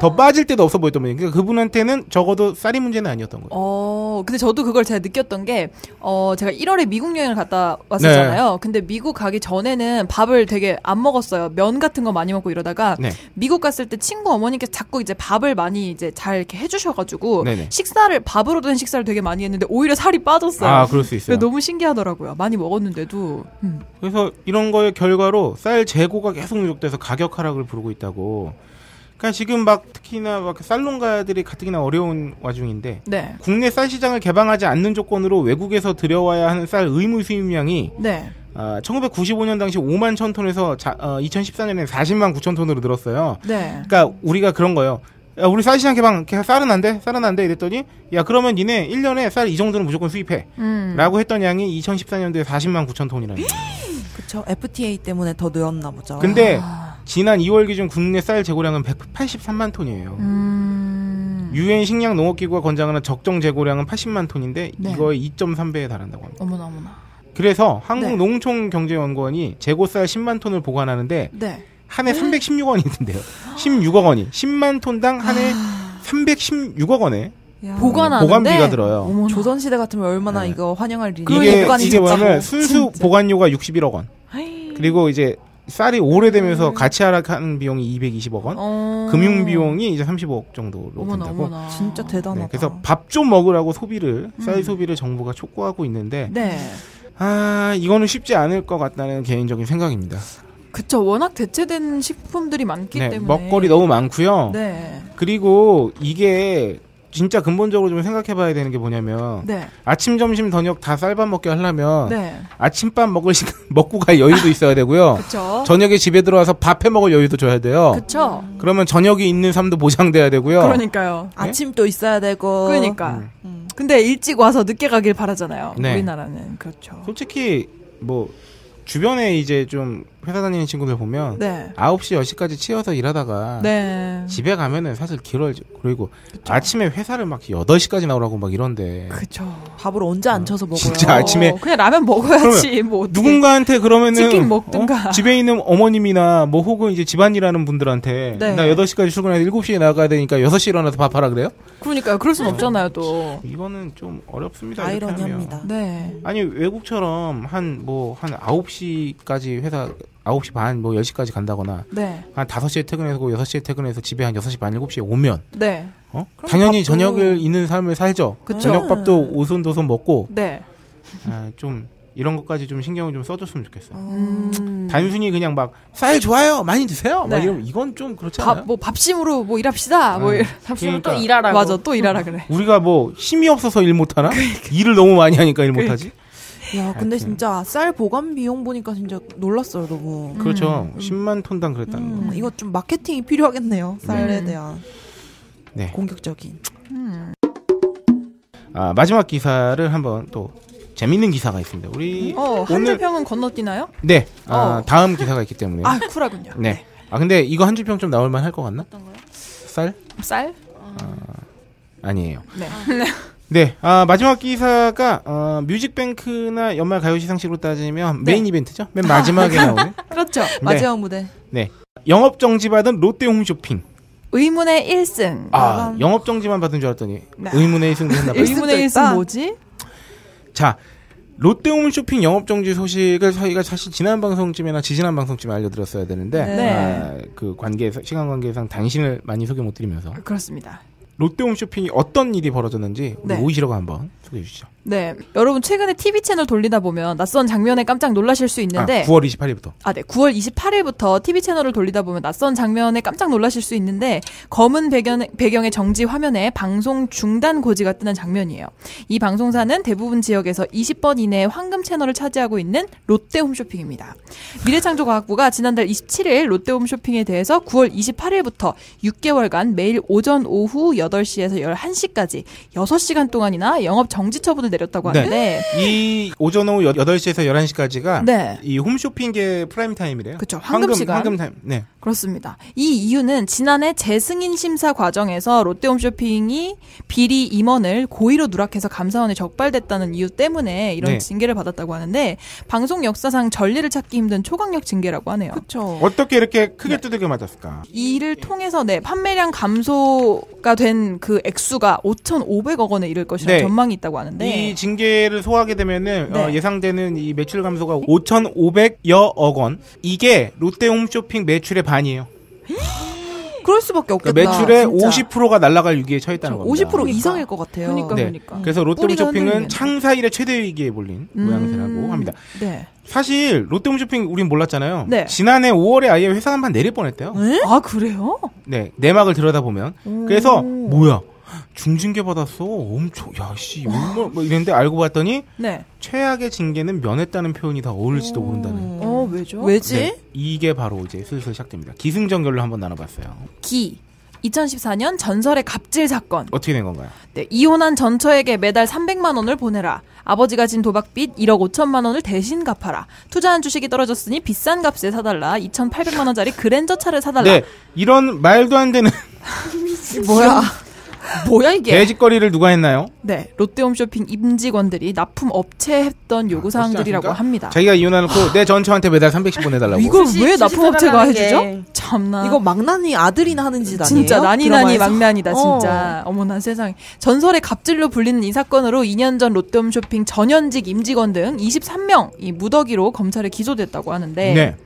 더 빠질 때도 없어 보였던 분이. 그러니까 그분한테는 적어도 쌀이 문제는 아니었던 거예요. 어, 근데 저도 그걸 제가 느꼈던 게, 어, 제가 1월에 미국 여행을 갔다 왔었잖아요. 네. 근데 미국 가기 전에는 밥을 되게 안 먹었어요. 면 같은 거 많이 먹고 이러다가, 네. 미국 갔을 때 친구 어머니께서 자꾸 이제 밥을 많이 이제 잘 이렇게 해주셔 가지고, 네네. 식사를, 밥으로 된 식사를 되게 많이 했는데, 오히려 살이 빠졌어요. 아 그럴 수 있어요. 너무 신기하더라고요. 많이 먹었는데도. 음. 그래서 이런 거의 결과로 쌀 재고가 계속 누적돼서 가격 하락을 부르고 있다고. 그러니까 지금 막 특히나 막 쌀농가들이 가뜩이나 어려운 와중인데 네. 국내 쌀 시장을 개방하지 않는 조건으로 외국에서 들여와야 하는 쌀 의무 수입량이 네. 아, 1995년 당시 5만 천 톤에서 자, 어, 2014년에 40만 9천 톤으로 늘었어요. 네. 그러니까 우리가 그런 거예요. 야, 우리 쌀 시장 개방 걔 쌀은 안 돼? 쌀은 안 돼? 이랬더니 야 그러면 니네 1년에 쌀 이 정도는 무조건 수입해. 음. 라고 했던 양이 2014년도에 40만 9천 톤이라는 <gasps> 거예요. 그쵸. FTA 때문에 더 늘었나 보죠. 근데 아. 지난 2월 기준 국내 쌀 재고량은 183만 톤이에요. 음. 유엔 식량 농업기구가 권장하는 적정 재고량은 80만 톤인데 네. 이거의 2.3배에 달한다고 합니다. 어머나, 어머나. 그래서 네. 한국농촌 경제 연구원이 재고 쌀 10만 톤을 보관하는데 네. 한해 316억 원이 든대요. 16억 원이 10만 톤당 한해 아. 316억 원에 야. 보관하는데 보관비가 들어요. 어머나. 조선시대 같으면 얼마나 네. 이거 환영할 일이 이게 보관이 이게 뭐냐면 뭐. 순수 진짜. 보관료가 61억 원. 그리고 이제 쌀이 오래되면서 가치 하락하는 비용이 220억 원. 음. 어. 금융 비용이 이제 35억 정도로 어머나, 든다고. 어머나. 진짜 대단하다. 네, 그래서 밥 좀 먹으라고 소비를 음. 쌀 소비를 정부가 촉구하고 있는데 네. 아 이거는 쉽지 않을 것 같다는 개인적인 생각입니다. 그쵸. 워낙 대체된 식품들이 많기 네, 때문에. 먹거리 너무 많고요. 네. 그리고 이게 진짜 근본적으로 좀 생각해봐야 되는 게 뭐냐면 네. 아침, 점심, 저녁 다 쌀밥 먹게 하려면 네. 아침밥 먹을 시간 <laughs> 먹고 갈 여유도 있어야 되고요. 그쵸. 저녁에 집에 들어와서 밥해 먹을 여유도 줘야 돼요. 그쵸. 그러면 저녁이 있는 삶도 보장돼야 되고요. 그러니까요. 아침도 있어야 되고. 그러니까. 음. 근데 일찍 와서 늦게 가길 바라잖아요. 네. 우리나라는. 그렇죠. 솔직히 뭐 주변에 이제 좀 회사 다니는 친구들 보면 네. 9시 10시까지 치여서 일하다가 네. 집에 가면은 사실 길어요. 그리고 아침에 회사를 막 8시까지 나오라고 막 이런데 그쵸. 밥을 언제 앉혀서 먹어요? 진짜 아침에 어, 그냥 라면 먹어야지. 뭐. 누군가한테 그러면은 치킨 먹든가. 어? 집에 있는 어머님이나 뭐 혹은 이제 집안일하는 분들한테 네. 나 8시까지 출근해서 7시에 나가야 되니까 6시에 일어나서 밥하라 그래요? 그러니까요. 그럴 순 없잖아요, 또. 이거는 좀 어렵습니다. 아이러니합니다. 네. 아니 외국처럼 한 뭐한 9시까지 회사 9시 반 뭐 10시까지 간다거나 네. 한 5시에 퇴근해서 6시에 퇴근해서 집에 한 6시 반 7시에 오면 네. 어? 당연히 밥도- 저녁을 있는 삶을 살죠. 그쵸. 저녁밥도 오손도손 먹고 네. 아, 좀 이런 것까지 좀 신경을 좀 써줬으면 좋겠어요. 음. 단순히 그냥 막 쌀 좋아요 많이 드세요 막 네. 이러면 이건 좀 그렇지 않아요? 밥, 뭐, 밥심으로 뭐 일합시다. 뭐, 네. 일- 잡수면 그러니까. 또 일하라고. 맞아. 또 일하라 그래. 우리가 뭐 힘이 없어서 일 못하나? 일을 너무 많이 하니까 일 못하지? 야, 근데 하여튼. 진짜 쌀 보관 비용 보니까 진짜 놀랐어요, 너무. 그렇죠. 10만 톤당 그랬다는 거. 음, 이거 좀 마케팅이 필요하겠네요. 쌀에 음. 대한 네. 공격적인. 아, 마지막 기사를 한번 또 재밌는 기사가 있습니다. 우리 어, 한 오늘 줄평은 건너뛰나요? 네 아, 어. 다음 기사가 있기 때문에 아, 쿨하군요. 네. 아 근데 이거 한 줄평 좀 나올 만할 것 같나? 쌀 쌀? 아니에요. 네. <laughs> 네, 아, 마지막 기사가 어, 뮤직뱅크나 연말 가요 시상식으로 따지면 네. 메인 이벤트죠. 맨 마지막에 나오는 <laughs> 그렇죠. 마지막 무대. 영업 정지 받은 롯데 홈쇼핑. 의문의 1승. 아, 영업 정지만 받은 줄 알았더니 네. 의문의 1승도 했나 봐요. 의문의 있다. 1승 뭐지? 자, 롯데홈쇼핑 영업정지 소식을 저희가 사실 지난 방송쯤이나 지지난 방송쯤에 알려드렸어야 되는데 네. 아, 그 관계 시간 관계상 단신을 많이 소개 못 드리면서 그렇습니다. 롯데홈쇼핑이 어떤 일이 벌어졌는지 우리 네. 오이시러가 한번 소개해 주시죠. 네. 여러분, 최근에 TV 채널 돌리다 보면 낯선 장면에 깜짝 놀라실 수 있는데. 아, 9월 28일부터. 아, 네. 9월 28일부터 TV 채널을 돌리다 보면 낯선 장면에 깜짝 놀라실 수 있는데 검은 배경, 배경의 정지 화면에 방송 중단 고지가 뜨는 장면이에요. 이 방송사는 대부분 지역에서 20번 이내의 황금 채널을 차지하고 있는 롯데 홈쇼핑입니다. 미래창조과학부가 지난달 27일 롯데 홈쇼핑에 대해서 9월 28일부터 6개월간 매일 오전 오후 8시에서 11시까지 6시간 동안이나 영업 정지 처분을 내렸다고 네. 하는데 이 오전 오후 8시에서 11시까지가 네. 이 홈쇼핑계 프라임 타임이래요. 그쵸, 황금 시간. 황금 타임. 네. 그렇습니다. 이 이유는 지난해 재승인 심사 과정에서 롯데홈쇼핑이 비리 임원을 고의로 누락해서 감사원에 적발됐다는 이유 때문에 이런 네. 징계를 받았다고 하는데 방송 역사상 전례를 찾기 힘든 초강력 징계라고 하네요. 그쵸. 어떻게 이렇게 크게 두들겨 맞았을까? 이를 통해서 네 판매량 감소가 된 그 액수가 5,500억 원에 이를 것이라 네. 는 전망이 있다고 하는데 이 징계를 소화하게 되면은 네. 어, 예상되는 이 매출 감소가 5,500여억 원. 이게 롯데 홈쇼핑 매출의 반이에요. 그럴 수밖에 없겠다. 그러니까 매출의 진짜. 50%가 날아갈 위기에 처했다는 겁니다. 50% 이상일 것 같아요. 그러니까 네. 그러니까. 그래서 롯데 뿌리가 홈쇼핑은 흔들리겠네. 창사 일의 최대 위기에 몰린 음. 모양새라고 합니다. 네. 사실 롯데 홈쇼핑 우린 몰랐잖아요. 네. 지난해 5월에 아예 회사 한판 내릴 뻔했대요. 아 그래요? 네, 내막을 들여다보면. 그래서 뭐야? 중징계 받았어. 엄청 야씨 얼마 뭐 이랬는데 알고 봤더니 네. 최악의 징계는 면했다는 표현이 더 어울릴지도 모른다는. 어 왜죠? 왜지? 네, 이게 바로 이제 슬슬 시작됩니다. 기승전결로 한번 나눠봤어요. 기 2014년 전설의 갑질 사건. 어떻게 된 건가요? 네, 이혼한 전처에게 매달 300만 원을 보내라. 아버지가 진 도박빚 1억 5천만 원을 대신 갚아라. 투자한 주식이 떨어졌으니 비싼 값에 사달라. 2,800만 원짜리 그랜저 차를 사달라. 네, 이런 말도 안 되는 뭐야? <laughs> 뭐야 이게? 개짓거리를 누가 했나요? 네, 롯데홈쇼핑 임직원들이 납품 업체에 했던 요구 사항들이라고? 합니다. 자기가 이혼해놓고 내 전처한테 매달 300씩 보내달라고. 이걸 주식- 왜 납품업체가. 해주죠? 참나. 이거 망나니 아들이나 하는 짓 아니에요? 진짜 난이난이? 막난이다 어. 진짜 어 머나 세상에 전설의 갑질로 불리는 이 사건으로 2년 전 롯데홈쇼핑 전현직 임직원 등 23명 이 무더기로 검찰에 기소됐다고 하는데 네.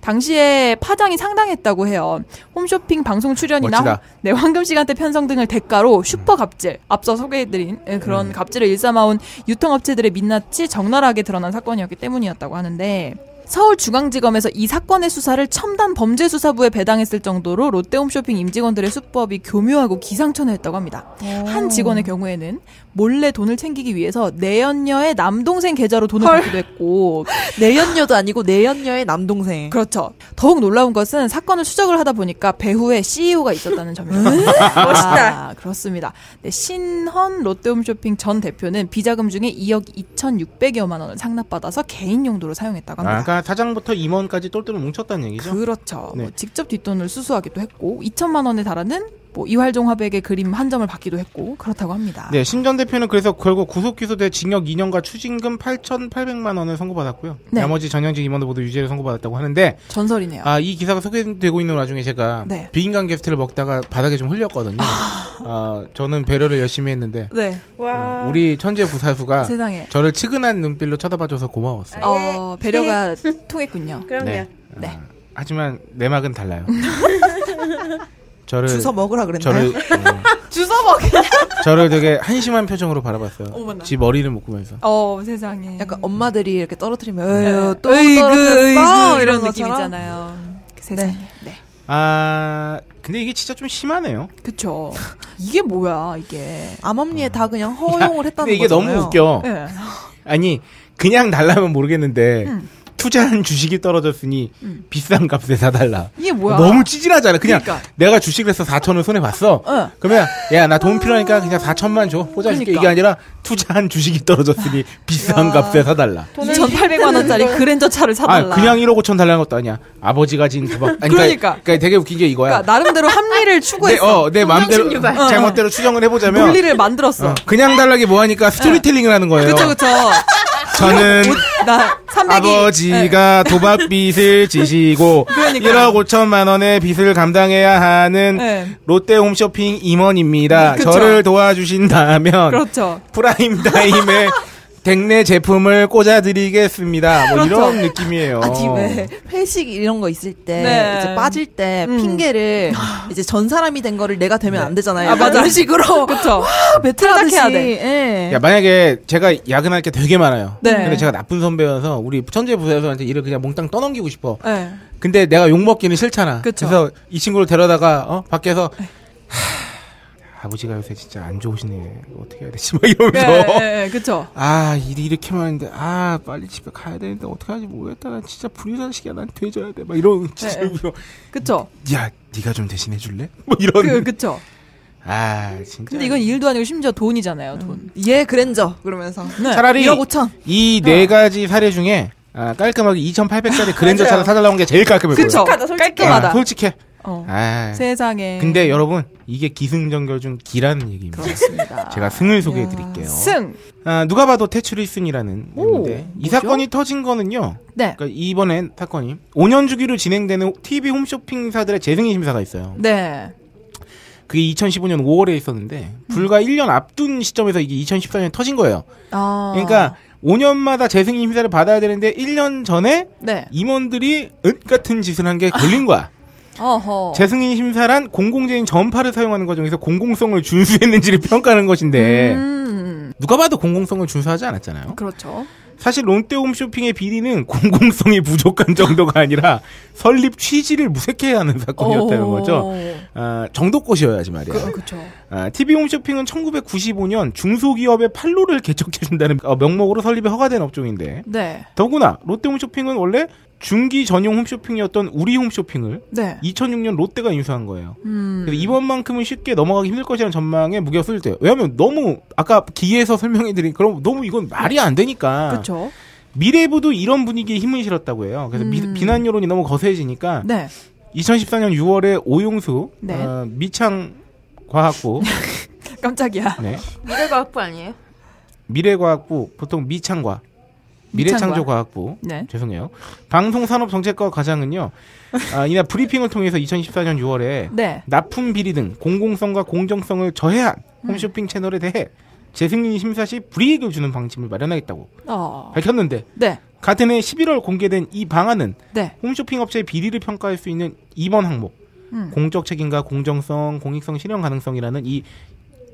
당시에 파장이 상당했다고 해요. 홈쇼핑 방송 출연이나. 황- 네, 황금 시간대 편성 등을 대가로 슈퍼 갑질, 앞서 소개해드린 예, 그런 음. 갑질을 일삼아온 유통업체들의 민낯이 적나라하게 드러난 사건이었기 때문이었다고 하는데 서울중앙지검에서 이 사건의 수사를 첨단 범죄수사부에 배당했을 정도로 롯데홈쇼핑 임직원들의 수법이 교묘하고 기상천외했다고 합니다. 한 직원의 경우에는 몰래 돈을 챙기기 위해서 내연녀의 남동생 계좌로 돈을 받기도 했고 <laughs> 내연녀도 아니고 내연녀의 남동생. 그렇죠. 더욱 놀라운 것은 사건을 추적을 하다 보니까 배후에 CEO가 있었다는 점입니다. <laughs> 멋있다. 아, 그렇습니다. 네, 신헌 롯데홈쇼핑 전 대표는 비자금 중에 2억 2,600여만 원을 상납받아서 개인 용도로 사용했다고 아, 합니다. 그러니까 사장부터 임원까지 똘똘 뭉쳤다는 얘기죠. 그렇죠. 네. 뭐 직접 뒷돈을 수수하기도 했고 2천만 원에 달하는 뭐 이활종 화백의 그림 한 점을 받기도 했고 그렇다고 합니다. 네, 신전 대표는 그래서 결국 구속 기소돼 징역 2년과 추징금 8,800만 원을 선고받았고요. 네. 나머지 전현직 임원도 모두 유죄를 선고받았다고 하는데 전설이네요. 아, 이 기사가 소개되고 있는 와중에 제가 네. 비인간 게스트를 먹다가 바닥에 좀 흘렸거든요. 아, 저는 배려를 열심히 했는데 네. 와. 우리 천재 부사수가 세상에. 저를 치근한 눈빛로 쳐다봐줘서 고마웠어요. 어, 배려가 통했군요. 그럼요. 네. 네. 아, 하지만 내막은 달라요. <laughs> 저를 주워 먹으라 그랬나요? 저를 어, <laughs> 주워 먹이. 저를 되게 한심한 표정으로 바라봤어요. 어머나. 지 머리를 묶으면서. 어, 세상에. 약간 엄마들이 이렇게 떨어뜨리면 네. 에휴 또 으이그, 떨어뜨렸어 으이그 이런 것처럼. 느낌이잖아요. 그 세상에. 네. 아 근데 이게 진짜 좀 심하네요. 그쵸. 이게 뭐야, 이게. 암암리에 다 그냥 허용을 했다는 근데 이게 거잖아요. 너무 웃겨. 네. 아니 그냥 달라면 모르겠는데 음. 투자한 주식이 떨어졌으니 음. 비싼 값에 사달라. 이게 뭐야. 너무 찌질하잖아. 그냥 그러니까. 내가 주식을 해서 4천 원 손해 봤어. 어. 그러면 야 나 돈 필요하니까 그냥 4천만 줘. 보자줄게 그러니까. 이게 아니라 투자한 주식이 떨어졌으니 <laughs> 비싼 야. 값에 사달라. 2,800만 원짜리 그랜저 차를 사달라. 아 그냥 1억 5천 달라는 것도 아니야. 아버지가 진 도박. 아니, 그러니까. 그러니까 되게 웃긴 게 이거야. 그러니까 나름대로 합리를 내, 추구했어. 어, 내 마음대로. 어. 제멋대로 추정을 해보자면 논리를 만들었어. 어, 그냥 달라기 뭐하니까 스토리텔링을 하는 거예요. 그쵸, 그쵸. <laughs> 저는 나 300이. 아버지가 도박빚을 <laughs> 지시고 그러니까. 1억 5천만 원의 빚을 감당해야 하는 네. 롯데 홈쇼핑 임원입니다. 그쵸. 저를 도와주신다면 그렇죠. 프라임 타임에 <laughs> 댁내 제품을 꽂아드리겠습니다. 뭐 그렇죠. 이런 느낌이에요. 아니 왜 회식 이런 거 있을 때 네. 이제 빠질 때 음. 핑계를 <laughs> 이제 전 사람이 된 거를 내가 되면 안 되잖아요. 아, 맞아. 이런 식으로 <laughs> 그쵸. 배틀하듯이 탈락해야 돼. 예. 야, 만약에 제가 야근할 게 되게 많아요. 네. 근데 제가 나쁜 선배여서 우리 천재 부사수한테 일을 그냥 몽땅 떠넘기고 싶어. 네. 근데 내가 욕 먹기는 싫잖아. 그쵸. 래서 이 친구를 데려다가 어 밖에서 하, 아버지가 요새 진짜 안 좋으시네. 어떻게 해야 되지? <laughs> 막 이러면서 네, 네, 그쵸. 아 일이 이렇게 많은데 아 빨리 집에 가야 되는데 어떻게 하지 모르겠다. 난 진짜 불효자식이야. 난 돼줘야 돼. 막 이런 네. 짓을 그쵸. 야 네가 좀 대신해 줄래? <laughs> 뭐 이런 그, 그쵸. 아 진짜. 근데 이건 일도 아니고 심지어 돈이잖아요, 돈. 예 그랜저 그러면서 네. 차라리 1억 5천. 이네 가지 사례 중에 아, 깔끔하게 2,800짜리 <laughs> 그랜저 차를 사달라는 게 제일 깔끔해 보여요. 그쵸? 솔직하다, 솔직해. 깔끔하다. 아, 솔직해. 어. 아. 세상에. 근데 여러분 이게 기승전결 중 기라는 얘기입니다. 그렇습니다. 제가 승을 소개해 드릴게요. 승. 아, 누가 봐도 태출일순이라는 건데 이 뭐죠? 사건이 터진 거는요. 네. 그러니까 이번엔 사건이 5년 주기로 진행되는 TV 홈쇼핑사들의 재승인 심사가 있어요. 네. 그게 2015년 5월에 있었는데 불과 1년 앞둔 시점에서 이게 2014년에 터진 거예요. 아. 그러니까 5년마다 재승인 심사를 받아야 되는데 1년 전에 네. 임원들이 은 같은 짓을 한 게 걸린 거야. 어허. 재승인 심사란 공공재인 전파를 사용하는 과정에서 공공성을 준수했는지를 <laughs> 평가하는 것인데 음. 누가 봐도 공공성을 준수하지 않았잖아요. 그렇죠. 사실 론떼홈쇼핑의 비리는 <laughs> 공공성이 부족한 정도가 아니라 설립 취지를 무색해야 하는 사건이었다는 오. 거죠. 아, 정도껏이어야지 말이야. 그, 그렇죠. 아, TV 홈 쇼핑은 1995년 중소기업의 판로를 개척해준다는 어, 명목으로 설립이 허가된 업종인데 네. 더구나 롯데홈 쇼핑은 원래 중기 전용 홈쇼핑이었던 우리 홈쇼핑을 네. 2006년 롯데가 인수한 거예요. 음. 그래서 이번만큼은 쉽게 넘어가기 힘들 것이라는 전망에 무게가 쏠 때요. 왜냐하면 너무 아까 기에서 <laughs> 설명해드린 그럼 너무 이건 말이 안 되니까 그렇죠. 미래부도 이런 분위기에 힘을 실었다고 해요. 그래서 미- 음. 비 난 여론이 너무 거세지니까 네. 2014년 6월에 오용수 네. 어, 미창 과학부 <laughs> 깜짝이야. 네. 미래과학부 아니에요? 미래과학부 보통 미창과 미래창조과학부 네. 죄송해요. 방송산업정책과 과장은요. 아, 이날 브리핑을 통해서 2014년 6월에 네. 납품 비리 등 공공성과 공정성을 저해한 음. 홈쇼핑 채널에 대해 재승인 심사 시 불이익을 주는 방침을 마련하겠다고 어. 밝혔는데 네. 같은 해 11월 공개된 이 방안은 네. 홈쇼핑 업체의 비리를 평가할 수 있는 2번 항목 음. 공적 책임과 공정성, 공익성 실현 가능성이라는 이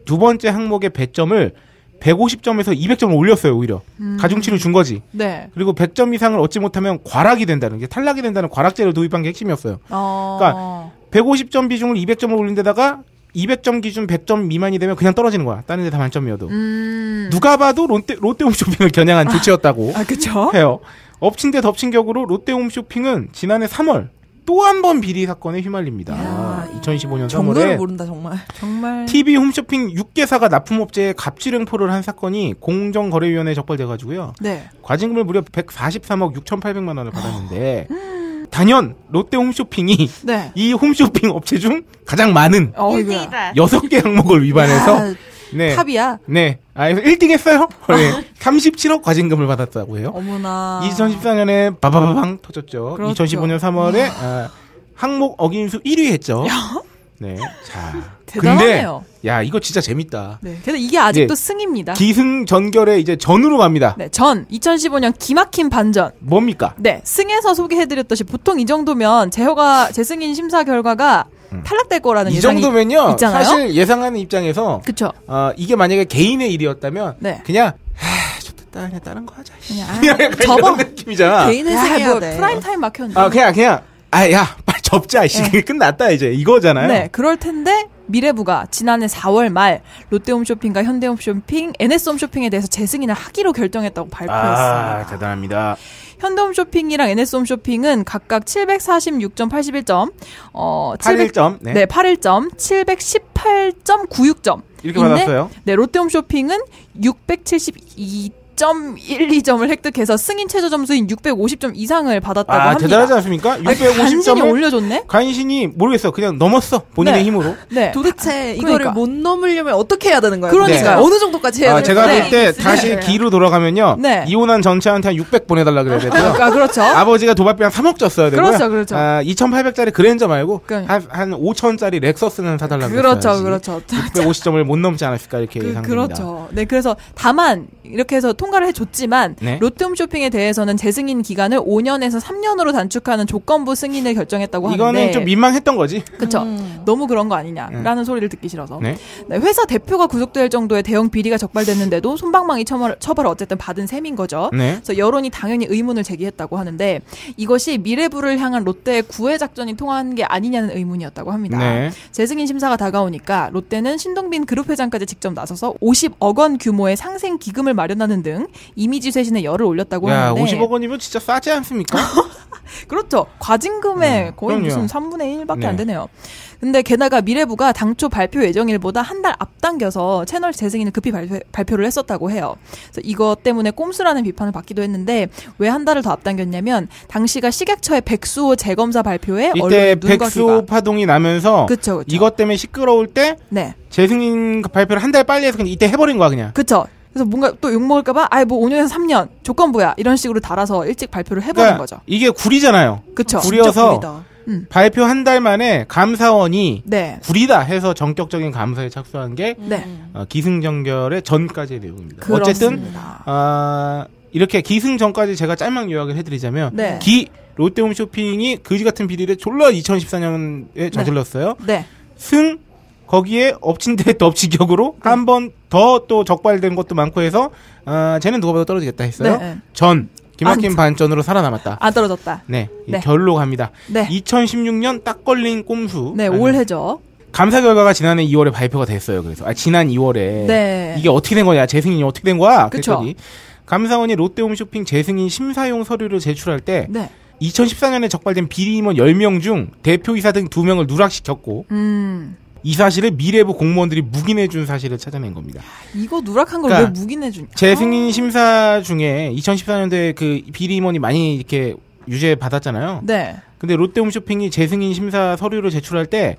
두 번째 항목의 배점을 150점에서 200점을 올렸어요 오히려 음. 가중치를 준 거지 네. 그리고 100점 이상을 얻지 못하면 과락이 된다는 게 탈락이 된다는 과락제를 도입한 게 핵심이었어요 어. 그러니까 150점 비중을 200점을 올린 데다가 200점 기준 100점 미만이 되면 그냥 떨어지는 거야 다른 데 다 만점이어도 음. 누가 봐도 롯데, 롯데홈쇼핑을 겨냥한 조치였다고 아, 그쵸? 해요. 엎친 데 덮친 격으로 롯데홈쇼핑은 지난해 3월 또 한 번 비리 사건에 휘말립니다. 야, 2015년 정도를 3월에 모른다 정말. 정말. TV 홈쇼핑 6개사가 납품업체에 갑질행포를 한 사건이 공정거래위원회에 적발돼 가지고요. 네. 과징금을 무려 143억 6,800만 원을 받았는데 단연 롯데 홈쇼핑이 네. 이 홈쇼핑 업체 중 가장 많은 어이구야. 6개 항목을 위반해서 야, 네. 탑이야. 네. 아, 1등 했어요? 네. 37억 과징금을 받았다고 해요. 어머나. 2014년에 바바바방 터졌죠. 그렇죠. 2015년 3월에 아, 항목 어긴수 1위 했죠. 네. 자. <laughs> 대단하네요. 근데 야, 이거 진짜 재밌다. 네. 근데 이게 아직도 예. 승입니다. 기승 전결에 이제 전으로 갑니다. 네. 전 2015년 기막힌 반전. 뭡니까? 네. 승에서 소개해드렸듯이 보통 이 정도면 제허가 재승인 심사 결과가 탈락될 거라는 이 예상이 정도면요. 있잖아요. 사실 예상하는 입장에서 그쵸. 어, 이게 만약에 개인의 일이었다면 네. 그냥 하, 좋겠다. 그냥 다른 거 하자. 씨. <laughs> 그냥, 아, 그냥 약간 접어. 느낌이잖아. 개인 야, 회생해야 뭐 돼. 프라임 타임 막혔는데. 아, 그냥 그냥 아, 야, <laughs> 빨리 접자. 씨. 끝났다 이제. 이거잖아요. 네, 그럴 텐데 미래부가 지난해 4월 말 롯데홈쇼핑과 현대홈쇼핑, NS홈쇼핑에 대해서 재승인을 하기로 결정했다고 발표했습니다. 아, 대단합니다. 현대홈쇼핑이랑 NS홈쇼핑은 각각 746.81점, 어, 81점. 네, 네. 81점, 718.96점. 이렇게 받았어요. 네, 롯데홈쇼핑은 672.12점을 획득해서 승인 최저 점수인 650점 이상을 받았다고 아, 합니다. 대단하지 않습니까? 아니, 간신히 650점을 올려줬네? 간신히 모르겠어. 그냥 넘었어. 본인의 네. 힘으로. 네. 도대체 그러니까. 이거를 못 넘으려면 어떻게 해야 되는 거예요? 그러니까요. 도대체? 어느 정도까지 해야 아, 되는 제가 거예요? 볼때 네. 다시 네. 기로 돌아가면요. 네. 이혼한 전체한테 한 600 보내달라 그래야 되고요. 아, 그렇죠. 아버지가 도박비 한 3억 줬어야 되고요. 그렇죠, 그렇죠. 아, 2,800짜리 그랜저 말고 그러니까. 한, 한 5,000짜리 렉서스는 사달라고 그렇죠. 그렇죠. 650점을 못 넘지 않았을까 이렇게 그, 예상됩니다. 그렇죠. 네, 그래서 다만 이렇게 해서 통과를 해줬지만 네. 롯데홈쇼핑에 대해서는 재승인 기간을 5년에서 3년으로 단축하는 조건부 승인을 결정했다고 이거는 하는데 좀 민망했던 거지. 그렇죠. 음. 너무 그런 거 아니냐라는 소리를 듣기 싫어서 네. 네, 회사 대표가 구속될 정도의 대형 비리가 적발됐는데도 손방망이 처벌, 처벌을 어쨌든 받은 셈인 거죠. 네. 그래서 여론이 당연히 의문을 제기했다고 하는데 이것이 미래부를 향한 롯데의 구애 작전이 통한 게 아니냐는 의문이었다고 합니다. 네. 재승인 심사가 다가오니까 롯데는 신동빈 그룹 회장까지 직접 나서서 50억 원 규모의 상생 기금을 마련하는 등 이미지 쇄신에 열을 올렸다고 야, 하는데 50억 원이면 진짜 싸지 않습니까? <laughs> 그렇죠. 과징금의 음, 거의 그럼요. 무슨 3분의 1밖에 안 네. 되네요. 근데 게다가 미래부가 당초 발표 예정일보다 한 달 앞당겨서 채널 재승인을 급히 발표, 발표 를 했었다고 해요. 그래서 이것 때문에 꼼수라는 비판을 받기도 했는데 왜 한 달을 더 앞당겼냐면 당시가 식약처의 백수호 재검사 발표에 이때 언론의 눈과 백수 귀가 파동이 나면서 그쵸, 그쵸. 이것 때문에 시끄러울 때 네. 재승인 발표를 한 달 빨리 해서 그냥 이때 해버린 거야 그냥. 그쵸. 그래서 뭔가 또 욕먹을까봐, 아이, 뭐 5년에서 3년, 조건부야. 이런 식으로 달아서 일찍 발표를 해버린 그러니까 거죠. 이게 구리잖아요. 그쵸. 구려서 구리다. 발표 한 달 만에 감사원이 네. 구리다 해서 전격적인 감사에 착수한 게 네. 어, 기승전결의 전까지의 내용입니다. 어쨌든 그렇습니다. 아, 이렇게 기승전까지 제가 짤막 요약을 해드리자면 네. 기 롯데홈 쇼핑이 거지 같은 비리를 졸라 2014년에 저질렀어요. 네. 승 거기에 엎친 데 <laughs> 덮치격으로 한번 더 또 적발된 것도 많고 해서 아, 쟤는 누가 봐도 떨어지겠다 했어요. 네. 전 기막힌 안- 반전으로 살아남았다. 안 떨어졌다. 네, 이 네. 결로 갑니다. 네. 2016년 딱 걸린 꼼수. 네, 아니, 올해죠. 감사 결과가 지난해 2월에 발표가 됐어요. 그래서 아 지난 2월에 네. 이게 어떻게 된 거냐 재승인이 어떻게 된 거야? 그쵸. 그랬더니 감사원이 롯데홈쇼핑 재승인 심사용 서류를 제출할 때 네. 2014년에 적발된 비리 임원 10명 중 대표이사 등 2명을 누락시켰고 음. 이 사실을 미래부 공무원들이 묵인해 준 사실을 찾아낸 겁니다. 이거 누락한 걸왜 그러니까 묵인해 주냐? 재승인 심사 중에 2014년도에 그 비리 임원이 많이 이렇게 유죄 받았잖아요. 네. 근데 롯데홈쇼핑이 재승인 심사 서류를 제출할 때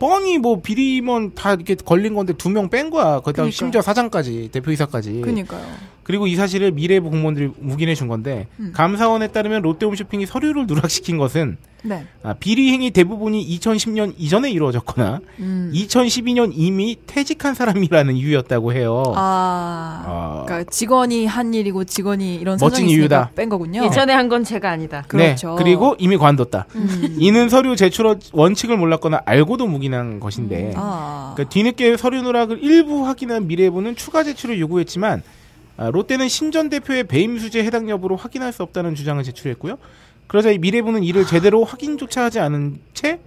뻔히 뭐 비리 임원 다 이렇게 걸린 건데 두 명 뺀 거야. 거기다. 심지어 사장까지 대표이사까지. 그니까요. 그리고 이 사실을 미래부 공무원들이 묵인해 준 건데 음. 감사원에 따르면 롯데홈쇼핑이 서류를 누락시킨 것은 네. 아, 비리 행위 대부분이 2010년 이전에 이루어졌거나 음. 2012년 이미 퇴직한 사람이라는 이유였다고 해요. 아. 아, 그러니까 직원이 한 일이고 직원이 이런 멋진 이유다. 뺀 거군요. 예전에 한 건 제가 아니다. 그렇죠. 네. 그리고 이미 관뒀다. 음. 이는 서류 제출 원칙을 몰랐거나 알고도 묵인한 것인데 아. 그러니까 뒤늦게 서류 누락을 일부 확인한 미래부는 추가 제출을 요구했지만 아, 롯데는 신전 대표의 배임 수재 해당 여부로 확인할 수 없다는 주장을 제출했고요. 그러자 이 미래부는 이를 제대로 확인조차 하지 않은 채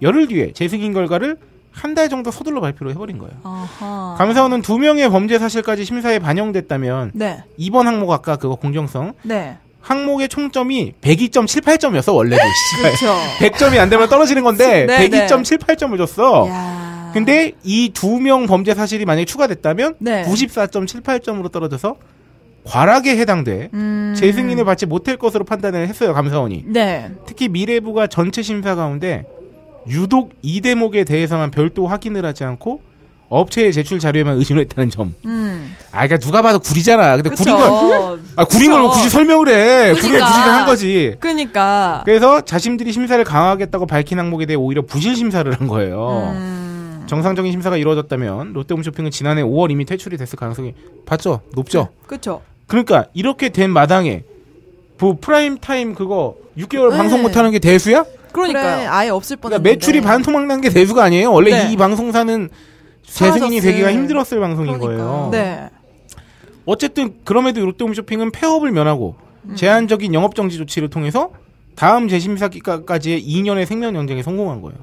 열흘 뒤에 재승인 결과를 한 달 정도 서둘러 발표를 해버린 거예요. 아하. 감사원은 두 명의 범죄 사실까지 심사에 반영됐다면 네. 이번 항목 아까 그거 공정성 네. 항목의 총점이 102.78점이었어 원래도 씨발. 그렇죠. 100점이 <laughs> 안 되면 떨어지는 건데 네, 네. 102.78점을 줬어. 야. 근데 이 두 명 범죄 사실이 만약에 추가됐다면 네. 94.78점으로 떨어져서 과락에 해당돼 음. 재승인을 받지 못할 것으로 판단을 했어요 감사원이. 네. 특히 미래부가 전체 심사 가운데 유독 이 대목에 대해서만 별도 확인을 하지 않고 업체의 제출 자료에만 의심을 했다는 점. 음. 아, 그러니까 누가 봐도 구리잖아. 근데 그쵸. 구린 걸, 아, 구린 걸 그쵸. 굳이 설명을 해. 그러니까. 구리를 한 거지. 그러니까. 그래서 자신들이 심사를 강화하겠다고 밝힌 항목에 대해 오히려 부실 심사를 한 거예요. 음. 정상적인 심사가 이루어졌다면 롯데홈쇼핑은 지난해 5월 이미 퇴출이 됐을 가능성이 봤죠? 높죠? 그렇죠. 그러니까 이렇게 된 마당에 그 프라임 타임 그거 6개월 네. 방송 못하는 게 대수야? 그러니까요. 그래, 아예 없을 그러니까 뻔했는데. 매출이 반토막 난 게 대수가 아니에요. 원래 네. 이 방송사는 재승인이 되기가 힘들었을 방송인 그러니까. 거예요. 네. 어쨌든 그럼에도 롯데홈쇼핑은 폐업을 면하고 음. 제한적인 영업정지 조치를 통해서 다음 재심사 기간까지의 2년의 생명 연장에 성공한 거예요.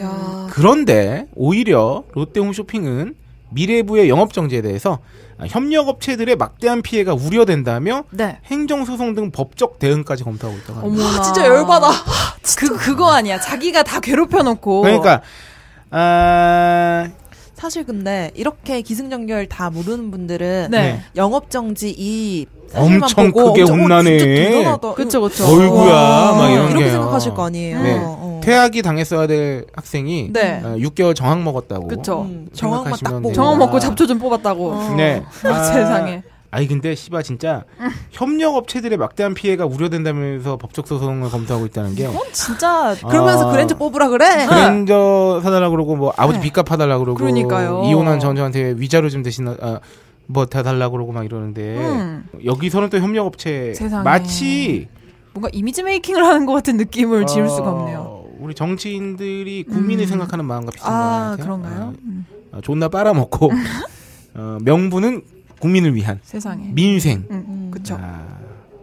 야. 그런데 오히려 롯데홈쇼핑은 미래부의 영업정지에 대해서 아, 협력업체들의 막대한 피해가 우려된다며 네. 행정소송 등 법적 대응까지 검토하고 있다고 합니다. 어머나. 진짜 열받아. 그 그거 아니야. 자기가 다 괴롭혀 놓고. 그러니까 아 사실 근데 이렇게 기승전결 다 모르는 분들은 네. 네. 영업정지 이 엄청 보고 크게 엄청, 어, 혼나네. 진짜. 그쵸 그쵸. 와, 막 이런 이렇게 게요. 생각하실 거 아니에요. 네. 어. 퇴학이 당했어야 될 학생이 네. 어, 6개월 정학 먹었다고. 그쵸. 음, 정황만 딱 생각하시면 보고. 정황 됩니다. 먹고 잡초 좀 뽑았다고. 어. 네. <laughs> 아, 세상에. 아니 근데 씨바 진짜 협력 업체들의 막대한 피해가 우려된다면서 법적 소송을 검토하고 있다는 게 그건 진짜 그러면서 아. 그랜저 뽑으라 그래. 그랜저 사달라 그러고 뭐 아버지 네. 빚값 하달라 그러고 그러니까요. 이혼한 전저한테 위자료 좀 대신 아, 뭐다 달라 그러고 막 이러는데 음. 여기서는 또 협력 업체 세상에. 마치 뭔가 이미지 메이킹을 하는 것 같은 느낌을 지울 수가 어, 없네요. 우리 정치인들이 국민을 음. 생각하는 마음과 비슷한 것아 같아요. 그런가요? 음, 아, 아, 존나 빨아먹고 <laughs> 어, 명분은 국민을 위한 세상에. 민생. 음, 그쵸. 아,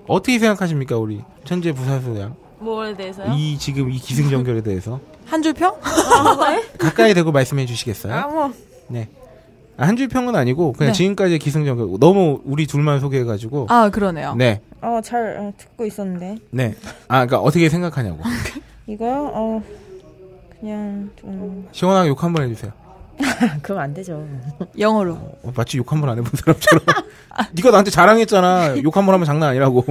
어떻게 생각하십니까 우리 천재 부사수양 뭐에 대해서요? 이 지금 이 기승전결에 대해서 한 줄 평? <laughs> 가까이 대고 말씀해 주시겠어요? 아, 뭐. 네. 아, 한줄 평은 아니고 그냥 네. 지금까지의 기승전결 너무 우리 둘만 소개해가지고 아 그러네요. 네, 어, 잘 어, 듣고 있었는데. 네. 아, 그러니까 어떻게 생각하냐고. <laughs> 이거요? 어, 그냥 좀. 시원하게 욕 한 번 해주세요. <laughs> 그럼 안 되죠. 영어로. 어, 마치 욕 한 번 안 해본 사람처럼. <laughs> 네가 나한테 자랑했잖아. 욕 한 번 하면 장난 아니라고.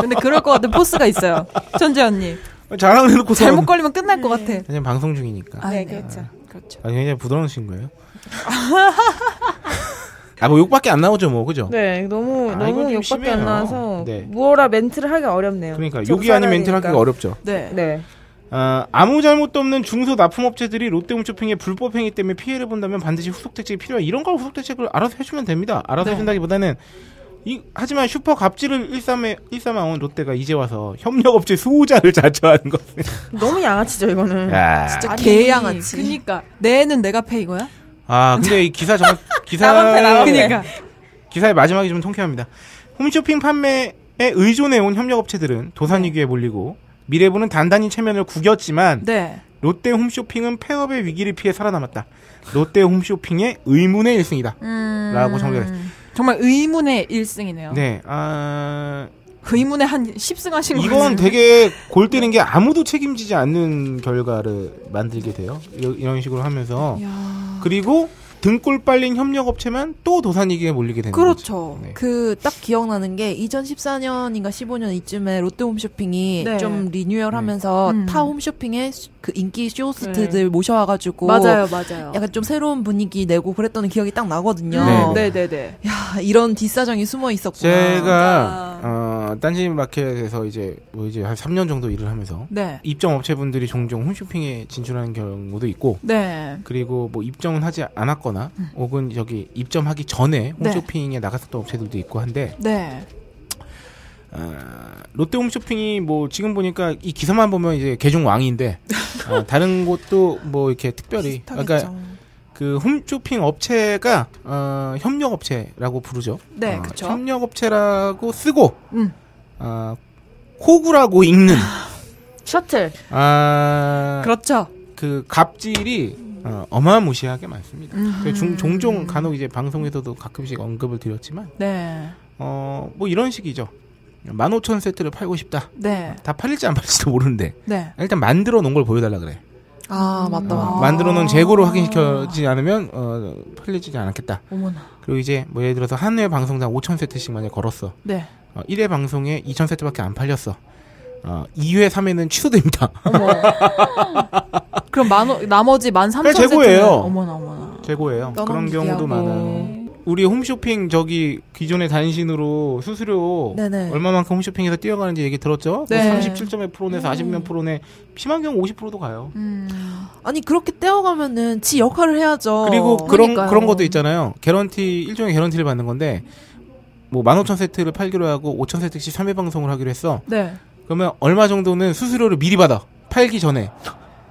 근데 그럴 것 같은 포스가 있어요. 천재 언니. 자랑을 해놓고 잘못 걸리면 끝날 것 같아. 그냥 방송 중이니까. 아, 네, 그렇죠. 그렇죠. 아, 굉장히 부드러우신 거예요? <laughs> 아, 뭐 욕밖에 안 나오죠, 뭐, 그죠? 네, 너무 아, 너무 좀 욕밖에 심해요. 안 나와서 네. 뭐라 멘트를 하기 어렵네요. 그러니까 욕이 아닌 멘트를 하기가. 어렵죠. 네. 네. 아, 아무 잘못도 없는 중소 납품업체들이 롯데홈쇼핑의 불법 행위 때문에 피해를 본다면 반드시 후속 대책이 필요해. 이런 걸 후속 대책을 알아서 해주면 됩니다. 알아서 네. 해준다기보다는 이, 하지만 슈퍼 갑질을 일삼에 일삼아온 롯데가 이제 와서 협력업체 수호자를 <laughs> 자처하는 것. 너무 양아치죠 이거는. 야. 진짜 개양아치. 그니까 내는 내가 패 이거야? 아, 근데 이 기사 정말 <laughs> 기사 나만 나만. 그니까. 기사의 마지막이 좀 통쾌합니다. 홈쇼핑 판매에 의존해온 협력업체들은 도산 위기에 몰리고 미래부는 단단히 체면을 구겼지만 네. 롯데 홈쇼핑은 폐업의 위기를 피해 살아남았다. 롯데 홈쇼핑의 의문의 일승이다. 음... 라고 정리를 정말 의문의 1승이네요. 네, 아 의문의 한 10승 하신 거예요. 이건 되게 골 때리는 게 아무도 책임지지 않는 결과를 만들게 돼요. 이- 이런 식으로 하면서 야... 그리고 등골 빨린 협력업체만 또 도산위기에 몰리게 되는 그렇죠. 거죠. 네. 그딱 기억나는 게 2014년인가 15년 이쯤에 롯데 홈쇼핑이 네. 좀 리뉴얼하면서 음. 타 홈쇼핑에 수- 그 인기 쇼호스트들 모셔와가지고 맞아요, 맞아요. 약간 좀 새로운 분위기 내고 그랬던 기억이 딱 나거든요. 네, 네, 네, 네. 야 이런 뒷사정이 숨어 있었구나. 제가 어, 딴지 마켓에서 이제 뭐 이제 한 3년 정도 일을 하면서 네. 입점 업체분들이 종종 홈쇼핑에 진출하는 경우도 있고 네. 그리고 뭐 입점은 하지 않았거나 혹은 저기 입점하기 전에 네. 홈쇼핑에 나갔었던 업체들도 있고 한데 네. 아, 롯데 홈쇼핑이 뭐 지금 보니까 이 기사만 보면 이제 개중 왕인데 아, <laughs> 다른 곳도 뭐 이렇게 특별히 그러니까 비슷하겠죠. 그 홈쇼핑 업체가 어, 협력 업체라고 부르죠. 네, 어, 그쵸. 협력 업체라고 쓰고 음. 어, 호구라고 읽는 <laughs> 셔틀. 아, 그렇죠. 그 갑질이 어, 어마무시하게 많습니다. 음. 중, 종종 간혹 이제 방송에서도 가끔씩 언급을 드렸지만 네. 어, 뭐 이런 식이죠. 15,000 세트를 팔고 싶다. 네. 다 팔릴지 안 팔릴지도 모르는데 네. 일단 만들어 놓은 걸 보여달라 그래. 아 맞다. 어, 만들어 놓은 재고로 확인시켜지 않으면 어, 팔리지 않겠다. 어머나. 그리고 이제 뭐 예를 들어서 한 회 방송당 5,000 세트씩 만약 걸었어. 네. 어, 1회 방송에 2,000 세트밖에 안 팔렸어. 어, 2회, 3회는 취소됩니다. 어머. <laughs> 그럼 만 원- 나머지 만 삼천 재고예요. 어머나 어머나. 재고예요. 그런 경우도. 많아요. 우리 홈쇼핑 저기 기존의 단신으로 수수료 네네. 얼마만큼 홈쇼핑에서 뛰어가는지 얘기 들었죠? 네. 뭐 37.1% 내서 40몇 프로네 심한 경우 50%도 가요. 음. 아니 그렇게 떼어가면은 지 역할을 해야죠. 그리고 그런 그러니까요. 그런 것도 있잖아요. 개런티 일종의 개런티를 받는 건데 뭐 15,000 세트를 팔기로 하고 5,000 세트씩 3회 방송을 하기로 했어. 네. 그러면 얼마 정도는 수수료를 미리 받아. 팔기 전에.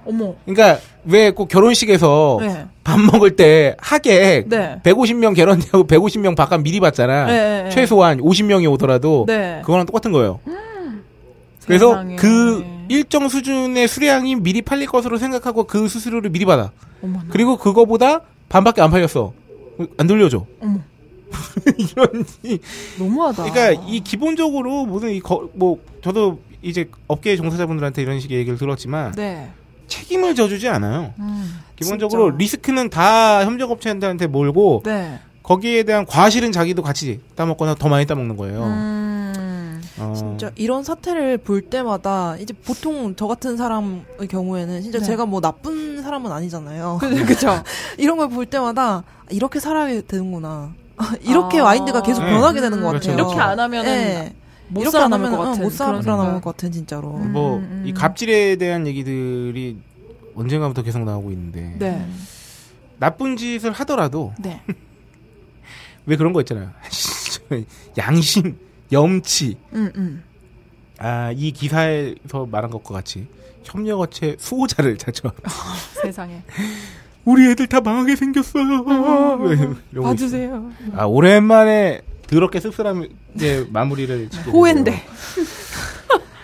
어머. 그러니까 왜 꼭 결혼식에서 네. 밥 먹을 때 하객 네. 150명 개런티하고 150명 바깥 미리 받잖아. 네, 네, 네. 최소한 50명이 오더라도 네. 그거랑 똑같은 거예요. 그래서 세상에. 그 일정 수준의 수량이 미리 팔릴 것으로 생각하고 그 수수료를 미리 받아. 어머나. 그리고 그거보다 반밖에 안 팔렸어. 안 돌려줘. 어머. <laughs> 이런 이- 너무하다. 그러니까 이 기본적으로 무슨 이뭐 저도 이제 업계 종사자분들한테 이런 식의 얘기를 들었지만 네. 책임을 져주지 않아요. 음. 기본적으로 진짜. 리스크는 다 협력업체한테 몰고 네. 거기에 대한 과실은 자기도 같이 따먹거나 더 많이 따먹는 거예요. 음. 어. 진짜 이런 사태를 볼 때마다 이제 보통 저 같은 사람의 경우에는 진짜 네. 제가 뭐 나쁜 사람은 아니잖아요. 그- <laughs> 그죠. <laughs> 이런 걸 볼 때마다 이렇게 살아야 되는구나. <laughs> 이렇게 아. 마인드가 계속 네. 변하게 되는 것 그렇죠, 같아요. 이렇게 안 하면은 네. 못 이렇게 살아남을 안것 같은 어, 못 살아남을 생각. 것 같은 진짜로. 음. 뭐 음. 이 갑질에 대한 얘기들이 언젠가부터 계속 나오고 있는데 네. 나쁜 짓을 하더라도 네. <laughs> 왜 그런 거 있잖아요. <laughs> 양심, 염치. 음, 음. 아, 이 기사에서 말한 것과 같이 협력업체 수호자를 찾죠. <laughs> 세상에. 우리 애들 다 망하게 생겼어요. 이러고 있어요. 봐주세요. 아, 오랜만에 더럽게 이제 마무리를 짓게 호엔데. 되네요.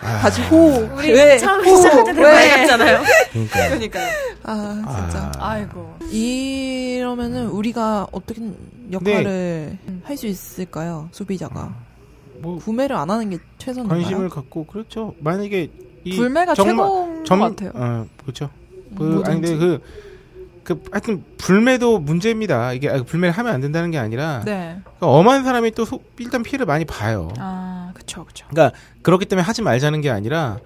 <laughs> 다시 호. 우리 왜? 처음 호. 시작할 때 갔잖아요. 그러니까. 그러니까요. 아 진짜. 아. 아이고. 이러면은 우리가 어떻게 역할을 할수 있을까요? 소비자가 뭐 구매를 안 하는 게 최선인가요? 관심을 갖고 그렇죠. 만약에 이 불매가 정말 최고인 점- 것 같아요. 어, 그렇죠. 그. 아니 근데 그, 그 하여튼 불매도 문제입니다. 이게 아, 불매를 하면 안 된다는 게 아니라 네. 그러니까 엄한 사람이 또 소- 일단 피해를 많이 봐요. 아, 그쵸, 그쵸. 그러니까 그렇기 때문에 하지 말자는 게 아니라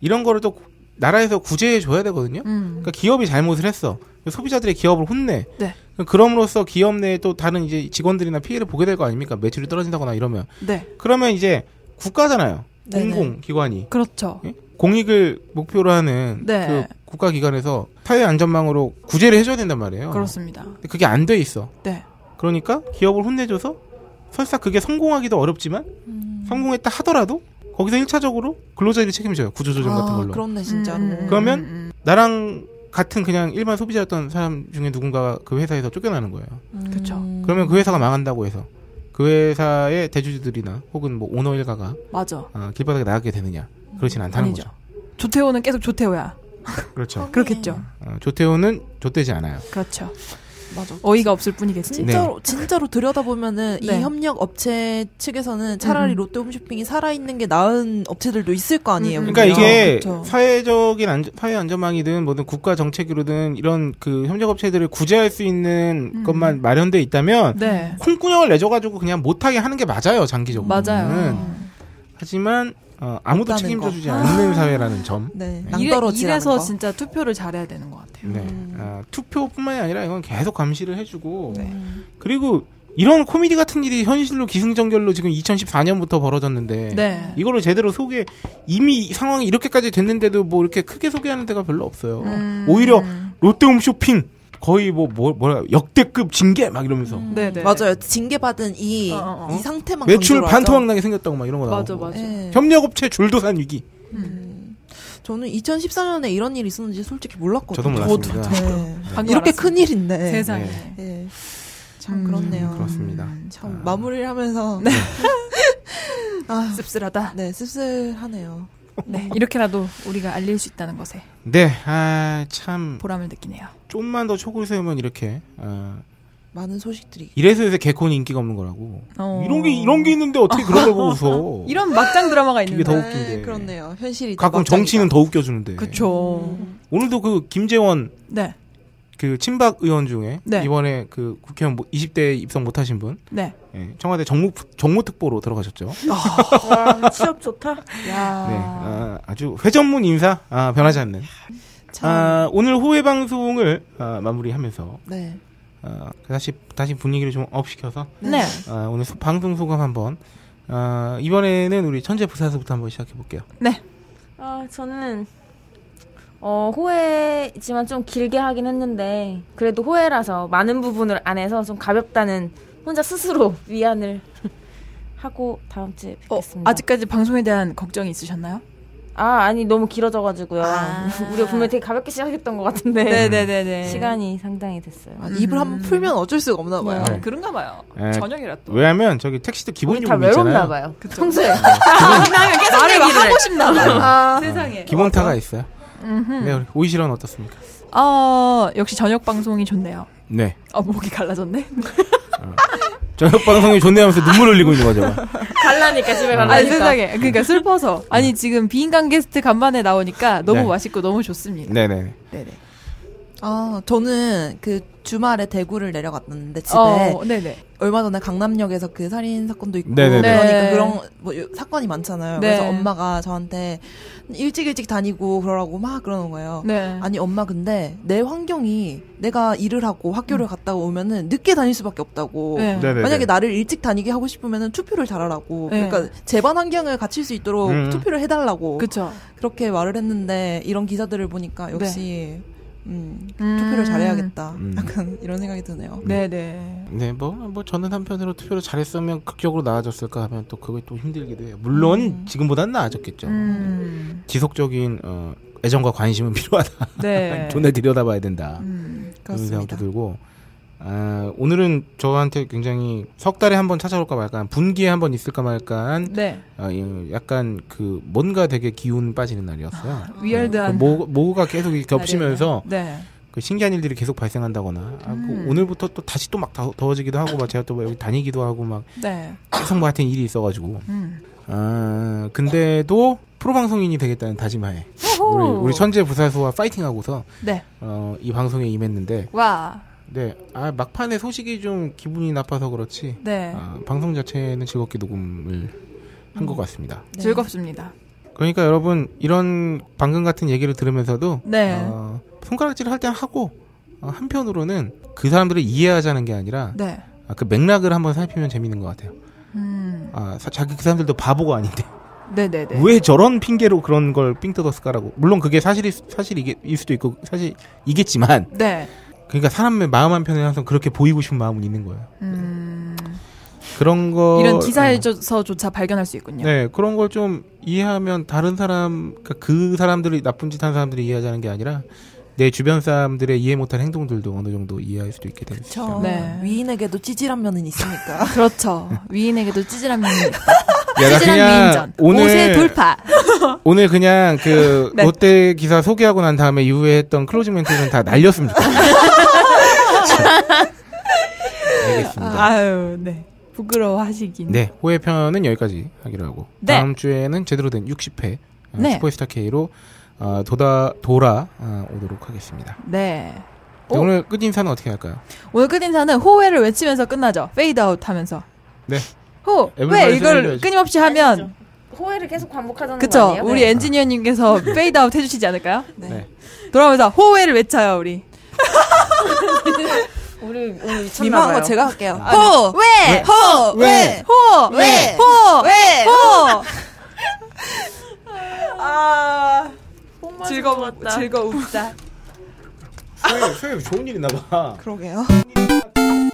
이런 거를 또 나라에서 구제해 줘야 되거든요. 음. 그러니까 기업이 잘못을 했어. 소비자들의 기업을 혼내. 네. 그럼으로써 기업 내에 또 다른 이제 직원들이나 피해를 보게 될 거 아닙니까? 매출이 떨어진다거나 이러면. 네. 그러면 이제 국가잖아요. 네네. 공공기관이. 그렇죠. 예? 공익을 목표로 하는 네. 그 국가기관에서 사회 안전망으로 구제를 해줘야 된단 말이에요. 그렇습니다. 근데 그게 안 돼 있어. 네. 그러니까 기업을 혼내줘서 설사 그게 성공하기도 어렵지만 음. 성공했다 하더라도 거기서 1차적으로 근로자들이 책임져요. 구조조정 같은 아, 걸로. 그렇네 진짜로. 음, 음, 그러면 음, 나랑 같은 그냥 일반 소비자였던 사람 중에 누군가가 그 회사에서 쫓겨나는 거예요. 음. 그쵸. 그러면 그 회사가 망한다고 해서 그 회사의 대주주들이나 혹은 뭐 오너 일가가 맞아. 어, 길바닥에 나가게 되느냐? 그렇진 않다는 아니죠. 거죠. 조태호는 계속 조태호야. 그렇죠. 그렇겠죠. 어, 조태호는 좆되지 않아요. 그렇죠. 맞아. 어이가 없을 뿐이겠지. 진짜로 진짜로 들여다보면은 네. 이 협력 업체 측에서는 차라리 음. 롯데 홈쇼핑이 살아 있는 게 나은 업체들도 있을 거 아니에요. 음, 음. 그러니까. 이게 그렇죠. 사회적인 안전, 사회 안전망이든 뭐든 국가 정책으로든 이런 그 협력 업체들을 구제할 수 있는 음. 것만 마련돼 있다면 네. 콩구녕을 내줘 가지고 그냥 못하게 하는 게 맞아요 장기적으로. 맞아요. 하지만 어, 아무도 못하는 책임져 주지 거. 않는 사회라는 점. 네. 이래, 낭떠러지라는 이래서 거. 진짜 투표를 잘해야 되는 것 같아요. 네. 음. 아, 투표뿐만이 아니라 이건 계속 감시를 해주고 네. 그리고 이런 코미디 같은 일이 현실로 기승전결로 지금 2014년부터 벌어졌는데 네. 이거를 제대로 소개 이미 상황이 이렇게까지 됐는데도 뭐 이렇게 크게 소개하는 데가 별로 없어요. 음. 오히려 롯데홈 쇼핑 거의 뭐, 뭐 뭐라 역대급 징계 막 이러면서 네네. 맞아요. 징계 받은 이, 어, 어, 어. 이 상태만 매출. 반토막 나게 생겼다고 막 이런 거 맞아, 나오고 맞아. 예. 협력업체 줄도산 위기 음. 저는 2014년에 이런 일이 있었는지 솔직히 몰랐거든요. 저도 몰랐습니다. 네. 방금 이렇게. 큰 일인데. 세상에. 네. 예. 참 음, 그렇네요. 그렇습니다. 참 아. 마무리를 하면서 <laughs> 아, 씁쓸하다. 네 씁쓸하네요. 네. 이렇게라도 우리가 알릴 수 있다는 것에 네, 아, 참, 보람을 느끼네요. 좀만 더 촉을 세우면 이렇게, 아, 많은 소식들이 이래서 요새 개콘이 인기가 없는 거라고. 어. 이런 게, 이런 게 있는데 어떻게 그런 걸 보고 웃어. 이런 막장 드라마가 이게 있는데. 더 웃긴데. 네, 그렇네요. 현실이 가끔 막장이다. 정치는 더 웃겨주는데. 그쵸. 오늘도 그 김재원 네. 그 친박 의원 중에 네. 이번에 그 국회의원 뭐 20대 입성 못하신 분, 네. 예, 청와대 정무 정무특보로 들어가셨죠. 와, 취업 좋다. 야. 네, 아, 아주 회전문 인사 아, 변하지 않는. 참. 아, 오늘 호회 방송을 아, 마무리하면서 네. 아, 다시 다시 분위기를 좀 업시켜서 네. 아, 오늘 소- 방송 소감 한번. 아, 이번에는 우리 천재 부사수부터 한번 시작해 볼게요. 네. 아, 저는 어, 호해지만 좀 길게 하긴 했는데 그래도 호해라서 많은 부분을 안 해서 좀 가볍다는 혼자 스스로 <laughs> 위안을 <laughs> 하고 다음 주에 어, 뵙겠습니다. 아직까지 방송에 대한 걱정이 있으셨나요? 아, 아니 너무 길어져가지고 아. <laughs> 우리가 분명히 되게 가볍게 시작했던 것 같은데 네네네네. 시간이 상당히 됐어요. 아, 입을 한번 풀면 어쩔 수가 없나 봐요. 네. 그런가 봐요. 예, 저녁이라 또. 왜냐하면 저기 택시도 기본 요금 있잖아요. 외롭나 봐요. 평소에 나는 계속 말을 막 하고 싶나 봐요. 아, 세상에. 기본타가 있어요. 음흠. 네, 우리 오이시런 어떻습니까? 어, 역시 저녁 방송이 좋네요. 네. 어, 목이 갈라졌네. 저녁 방송이 좋네 하면서 눈물 흘리고 있는 거죠. 갈라니까 집에 아니, 갈라니까. 세상에. 그러니까 슬퍼서. 아니, 지금 비인간 게스트 간만에 나오니까 너무 네. 맛있고 너무 좋습니다. 네네. 네네. 아, 저는 그 주말에 대구를 내려갔는데 집에 어, 네네. 얼마 전에 강남역에서 그 살인 사건도 있고 네네네. 그러니까 네. 그런 뭐 요- 사건이 많잖아요. 네. 그래서 엄마가 저한테 일찍 일찍 다니고 그러라고 막 그러는 거예요. 네. 아니 엄마 근데 내 환경이 내가 일을 하고 학교를 갔다 오면은 늦게 다닐 수밖에 없다고. 네. 만약에 나를 일찍 다니게 하고 싶으면은 투표를 잘하라고. 네. 그러니까 재반 환경을 갖출 수 있도록 음. 투표를 해달라고 그쵸. 그렇게 말을 했는데 이런 기사들을 보니까 역시 음, 투표를 잘해야겠다. 음. 약간 이런 생각이 드네요. 네네. 네, 뭐, 뭐, 저는 한편으로 투표를 잘했으면 극적으로 나아졌을까 하면 또 그게 또 힘들기도 해요. 물론, 음. 지금보다는 나아졌겠죠. 음. 지속적인, 어, 애정과 관심은 <laughs> 필요하다. 네. <laughs> 존나 들여다봐야 된다. 음. 그런. 생각도 들고, 아, 오늘은 저한테 굉장히 석 달에 한 번 찾아올까 말까, 분기에 한 번 있을까 말까 한 네. 아, 이 약간 그 뭔가 되게 기운 빠지는 날이었어요. 그 위얼드한. 모, 모가 계속 겹치면서 네. 그 신기한 일들이 계속 발생한다거나 아, 뭐 음. 오늘부터 또 다시 또 막 더워지기도 하고 막 제가 또뭐 여기 다니기도 하고 막 네. 계속 뭐 하여튼 일이 있어가지고 음. 아 근데도 프로 방송인이 되겠다는 다짐하에 우리, 우리 천재 부사수와 파이팅하고서 네. 어, 이 방송에 임했는데 와. 네, 아 막판에 소식이 좀 기분이 나빠서 그렇지 네. 아, 방송 자체는 즐겁게 녹음을 한것 음. 같습니다. 즐겁습니다. 그러니까 여러분 이런 방금 같은 얘기를 들으면서도 네. 어, 손가락질을 할땐 하고 어, 한편으로는 그 사람들을 이해하자는 게 아니라 네. 아, 그 맥락을 한번 살피면 재밌는 것 같아요. 음. 아, 사- 자기 그 사람들도 바보가 아닌데 네네네. 왜 저런 핑계로 그런 걸 삥 뜯었을까라고 물론 그게 사실이 사실일 수도 있고 사실 이겠지만 네. 그러니까 사람의 마음 한편에 항상 그렇게 보이고 싶은 마음은 있는 거예요. 음. 그런 거 이런 기사에서조차 발견할 수 있군요. 네 그런 걸 좀 이해하면 다른 사람 그러니까 그 사람들이 나쁜 짓 한 사람들이 이해하자는 게 아니라 내 주변 사람들의 이해 못한 행동들도 어느 정도 이해할 수도 있게 되는 저 시점. 네. 위인에게도 찌질한 면은 있으니까. <laughs> 그렇죠. 위인에게도 찌질한 면이 있다. 야, 나 찌질한 위인전. 오늘 돌파. <laughs> 오늘 그냥 그 <laughs> 네. 롯데 기사 소개하고 난 다음에 이후에 했던 closing 멘트는 다 날렸으면 좋겠어요. 알겠습니다. 아유, 네. 부끄러워하시긴. 네, 호외 편은 여기까지 하기로 하고 네. 다음 주에는 제대로 된 60회 어, 네. 슈퍼스타 K로 어, 도다 돌아 어, 오도록 하겠습니다. 네. 네, 오. 오늘 끝 인사는 어떻게 할까요? 오늘 끝 인사는 호외를 외치면서 끝나죠. 페이드 아웃 하면서. 네. 호외 이걸 해줘야지. 끊임없이 하면 호외를 계속 반복하자는 거 그쵸. 아니에요? 우리 네. 엔지니어님께서 <laughs> 페이드 아웃 해주시지 않을까요? 네. 돌아오면서 호외를 외쳐요, 우리. <laughs> 우리 오늘 미쳤나 봐요. 거 제가 할게요. 호! 왜! 호! 왜? 호! 왜? 호! 왜? 호! 아 <laughs> 즐거워, 즐거웁다. <laughs> 선생님, 선생님 좋은 일 있나 봐. 그러게요. 좋은 일 있나 봐.